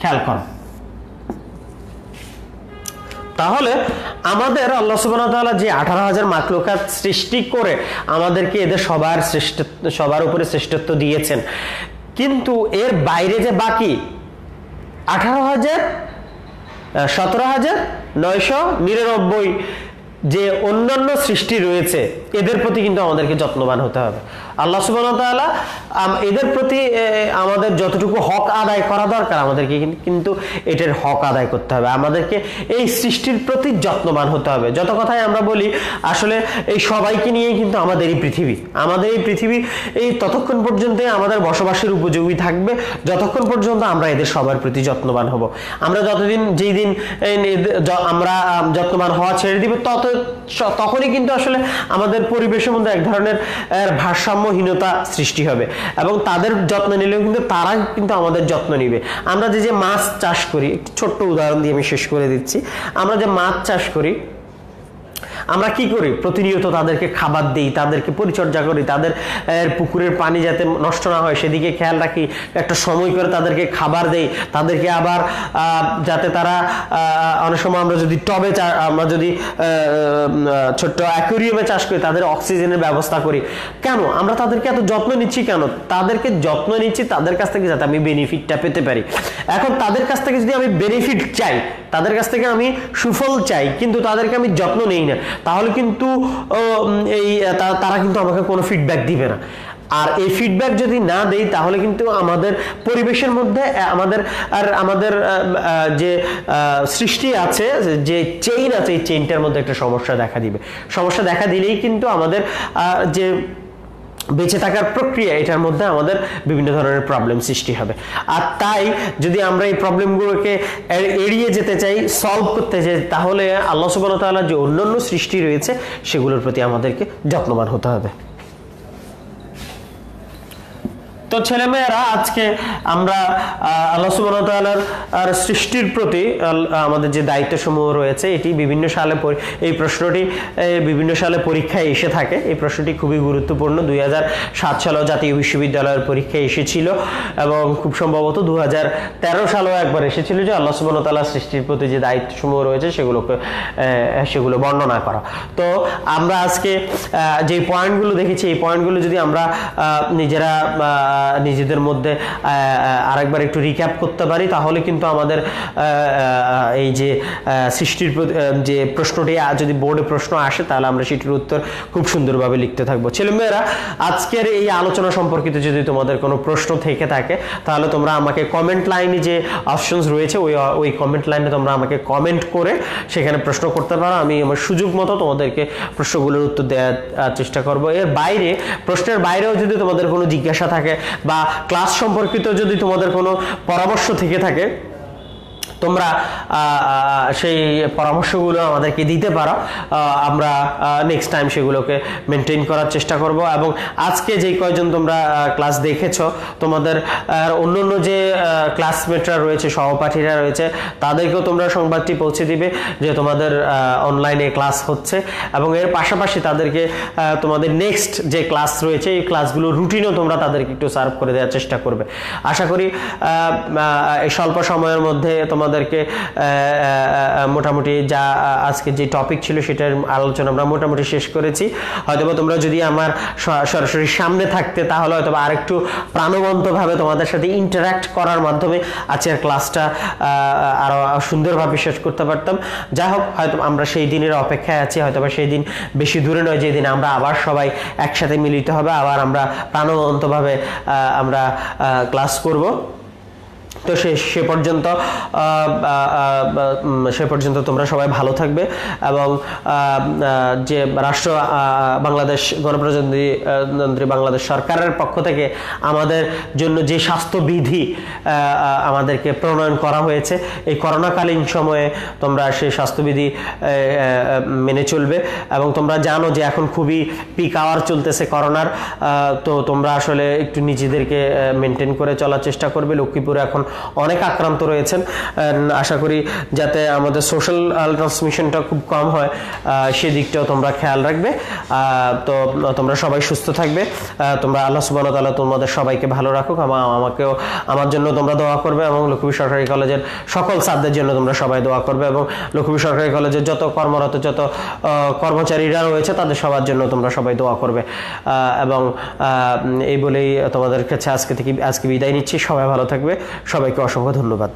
Speaker 1: খেয়াল কর। তাহলে আমাদের আল্লাহ সুবাহ যে আঠারো হাজার মাকলুকাত সৃষ্টি করে আমাদেরকে এদের সবার শ্রেষ্ঠ সবার উপরে শ্রেষ্ঠত্ব দিয়েছেন। কিন্তু এর বাইরে যে বাকি আঠারো হাজার সতেরো হাজার, নয়শো নিরানব্বই যে অন্যান্য সৃষ্টি রয়েছে এদের প্রতি কিন্তু আমাদেরকে যত্নবান হতে হবে। আল্লাহ সুবাহ এদের প্রতি আমাদের যতটুকু হক আদায় করা দরকার, আমাদেরকে কিন্তু এটার হক আদায় করতে হবে। আমাদেরকে এই সৃষ্টির প্রতি যত্নবান হতে হবে। যত কথাই আমরা বলি, আসলে এই সবাইকে নিয়েই কিন্তু আমাদের এই পৃথিবী। আমাদের এই পৃথিবী, এই ততক্ষণ পর্যন্ত আমাদের বসবাসের উপযোগী থাকবে। যতক্ষণ পর্যন্ত আমরা এদের সবার প্রতি যত্নবান হব। আমরা যতদিন, যেই দিন আমরা যত্নবান হওয়া ছেড়ে দিব, তত তখনই কিন্তু আসলে আমাদের পরিবেশের মধ্যে এক ধরনের ভারসাম্যহীনতা সৃষ্টি হবে। এবং তাদের যত্ন নিলেও কিন্তু তারা কিন্তু আমাদের যত্ন নিবে। আমরা যে যে মাছ চাষ করি, একটি ছোট্ট উদাহরণ দিয়ে আমি শেষ করে দিচ্ছি। আমরা যে মাছ চাষ করি আমরা কি করি? প্রতিনিয়ত তাদেরকে খাবার দিই, তাদেরকে পরিচর্যা করি, তাদের পুকুরের পানি যাতে নষ্ট না হয়, সেদিকে খেয়াল রাখি, একটা সময় করে তাদেরকে খাবার দেই, তাদেরকে আবার যাতে তারা অনেক সময় আমরা যদি টবে আমরা যদি ছোট্ট অ্যাকোরিয়ামে চাষ করি, তাদের অক্সিজেনের ব্যবস্থা করি। কেন? আমরা তাদেরকে এত যত্ন নিচ্ছি কেন? তাদেরকে যত্ন নিচ্ছি তাদের কাছ থেকে যাতে আমি বেনিফিটটা পেতে পারি। এখন তাদের কাছ থেকে যদি আমি বেনিফিট চাই, তাদের কাছ থেকে আমি সুফল চাই, কিন্তু তাদেরকে আমি যত্ন নেই না। তাহলে কিন্তু এই তারা কিন্তু আমাকে কোনো ফিডব্যাক দিবে না। আর এই ফিডব্যাক যদি না দেই, তাহলে কিন্তু আমাদের পরিবেশের মধ্যে আমাদের, আর আমাদের যে সৃষ্টি আছে, যে চেইন আছে, এই চেইনটার মধ্যে একটা সমস্যা দেখা দিবে। সমস্যা দেখা দিলেই কিন্তু আমাদের যে বেঁচে থাকার প্রক্রিয়া, এটার মধ্যে আমাদের বিভিন্ন ধরনের প্রবলেম সৃষ্টি হবে। আর তাই যদি আমরা এই প্রবলেমগুলোকে এড়িয়ে যেতে চাই সলভ করতে চাই, তাহলে আল্লাহ সুবাহ তাল্লাহ যে অন্যান্য সৃষ্টি রয়েছে, সেগুলোর প্রতি আমাদেরকে যত্নবান হতে হবে। তো ছেলেমেয়েরা আজকে আমরা আল্লাহ সুবাহতালার সৃষ্টির প্রতি আমাদের যে দায়িত্ব সমূহ রয়েছে, এটি বিভিন্ন সালে এই প্রশ্নটি বিভিন্ন সালে পরীক্ষায় এসে থাকে। এই প্রশ্নটি খুবই গুরুত্বপূর্ণ। দুই সাত সালেও জাতীয় বিশ্ববিদ্যালয়ের পরীক্ষায় এসেছিল এবং খুব সম্ভবত দু হাজার তেরো সালেও একবার এসেছিল যে আল্লাহ সুবাহতাল্লাহ সৃষ্টির প্রতি যে দায়িত্ব সমূহ রয়েছে, সেগুলোকে সেগুলো বর্ণনা করা। তো আমরা আজকে যে পয়েন্টগুলো দেখেছি, এই পয়েন্টগুলো যদি আমরা নিজেরা নিজেদের মধ্যে আরেকবার একটু রিক্যাপ করতে পারি, তাহলে কিন্তু আমাদের এই যে সৃষ্টির যে প্রশ্নটি যদি বোর্ডে প্রশ্ন আসে, তাহলে আমরা সেটির উত্তর খুব সুন্দরভাবে লিখতে থাকব। ছেলেমেয়েরা, আজকের এই আলোচনা সম্পর্কিত যদি তোমাদের কোনো প্রশ্ন থেকে থাকে, তাহলে তোমরা আমাকে কমেন্ট লাইনে যে অপশনস রয়েছে, ওই ওই কমেন্ট লাইনে তোমরা আমাকে কমেন্ট করে সেখানে প্রশ্ন করতে পারো। আমি আমার সুযোগ মতো তোমাদেরকে প্রশ্নগুলোর উত্তর দেওয়ার চেষ্টা করব। এর বাইরে, প্রশ্নের বাইরেও যদি তোমাদের কোনো জিজ্ঞাসা থাকে বা ক্লাস সম্পর্কিত যদি তোমাদের কোনো পরামর্শ থেকে থাকে তোমরা সেই পরামর্শগুলো আমাদেরকে দিতে পারো। আমরা নেক্সট টাইম সেগুলোকে মেনটেন করার চেষ্টা করব এবং আজকে যে কয়জন তোমরা ক্লাস দেখেছ, তোমাদের অন্য অন্য যে ক্লাসমেটরা রয়েছে, সহপাঠীরা রয়েছে, তাদেরকেও তোমরা সংবাদটি পৌঁছে দিবে যে তোমাদের অনলাইনে ক্লাস হচ্ছে এবং এর পাশাপাশি তাদেরকে তোমাদের নেক্সট যে ক্লাস রয়েছে, এই ক্লাসগুলো রুটিনও তোমরা তাদেরকে একটু সার্ভ করে দেওয়ার চেষ্টা করবে। আশা করি এই স্বল্প সময়ের মধ্যে তোমাদেরকে আহ, মোটামুটি যা আজকে যে টপিক ছিল সেটার আলোচনা আমরা মোটামুটি শেষ করেছি। হয়তোবা তোমরা যদি আমার সরাসরি সামনে থাকতে তাহলে হয়তো আরেকটু প্রাণবন্তভাবে তোমাদের সাথে ইন্টারাক্ট করার মাধ্যমে আজকের ক্লাসটা আরও সুন্দরভাবে শেষ করতে পারতাম। যাই হোক হয়তো আমরা সেই দিনের অপেক্ষায় আছি হয়তোবা সেই দিন বেশি দূরে নয় যেদিন আমরা আবার সবাই একসাথে মিলিত হবে আবার আমরা প্রাণবন্তভাবে আমরা ক্লাস করব। তো সে সে পর্যন্ত সে পর্যন্ত তোমরা সবাই ভালো থাকবে এবং যে রাষ্ট্র বাংলাদেশ, গণপ্রজাতন্ত্রী বাংলাদেশ সরকারের পক্ষ থেকে আমাদের জন্য যে স্বাস্থ্যবিধি আমাদেরকে প্রণয়ন করা হয়েছে, এই করোনাকালীন সময়ে তোমরা সেই স্বাস্থ্যবিধি মেনে চলবে এবং তোমরা জানো যে এখন খুবই পিক আওয়ার চলতেছে করোনার তো তোমরা আসলে একটু নিজেদেরকে মেনটেন করে চলার চেষ্টা করবে। লক্ষ্মীপুরে এখন অনেক আক্রান্ত রয়েছেন। আশা করি যাতে আমাদের সোশ্যাল ট্রান্সমিশনটা খুব কম হয় সেদিকটাও তোমরা খেয়াল রাখবে। তো, তোমরা সবাই সুস্থ থাকবে। তোমরা আল্লাহ সুবাহ তাআলা তোমাদের সবাইকে ভালো রাখুক। আমা- আমাকেও, আমার জন্য তোমরা দোয়া করবে এবং লক্ষ্মী সরকারি কলেজের সকল ছাত্রদের জন্য তোমরা সবাই দোয়া করবে এবং লক্ষ্মী সরকারি কলেজের যত কর্মরত, যত কর্মচারীরা রয়েছে তাদের সবার জন্য তোমরা সবাই দোয়া করবে। এবং এই বলেই তোমাদের কাছে আজকে থেকে, আজকে বিদায় নিচ্ছি। সবাই ভালো থাকবে। সবাইকে অসংখ্য ধন্যবাদ।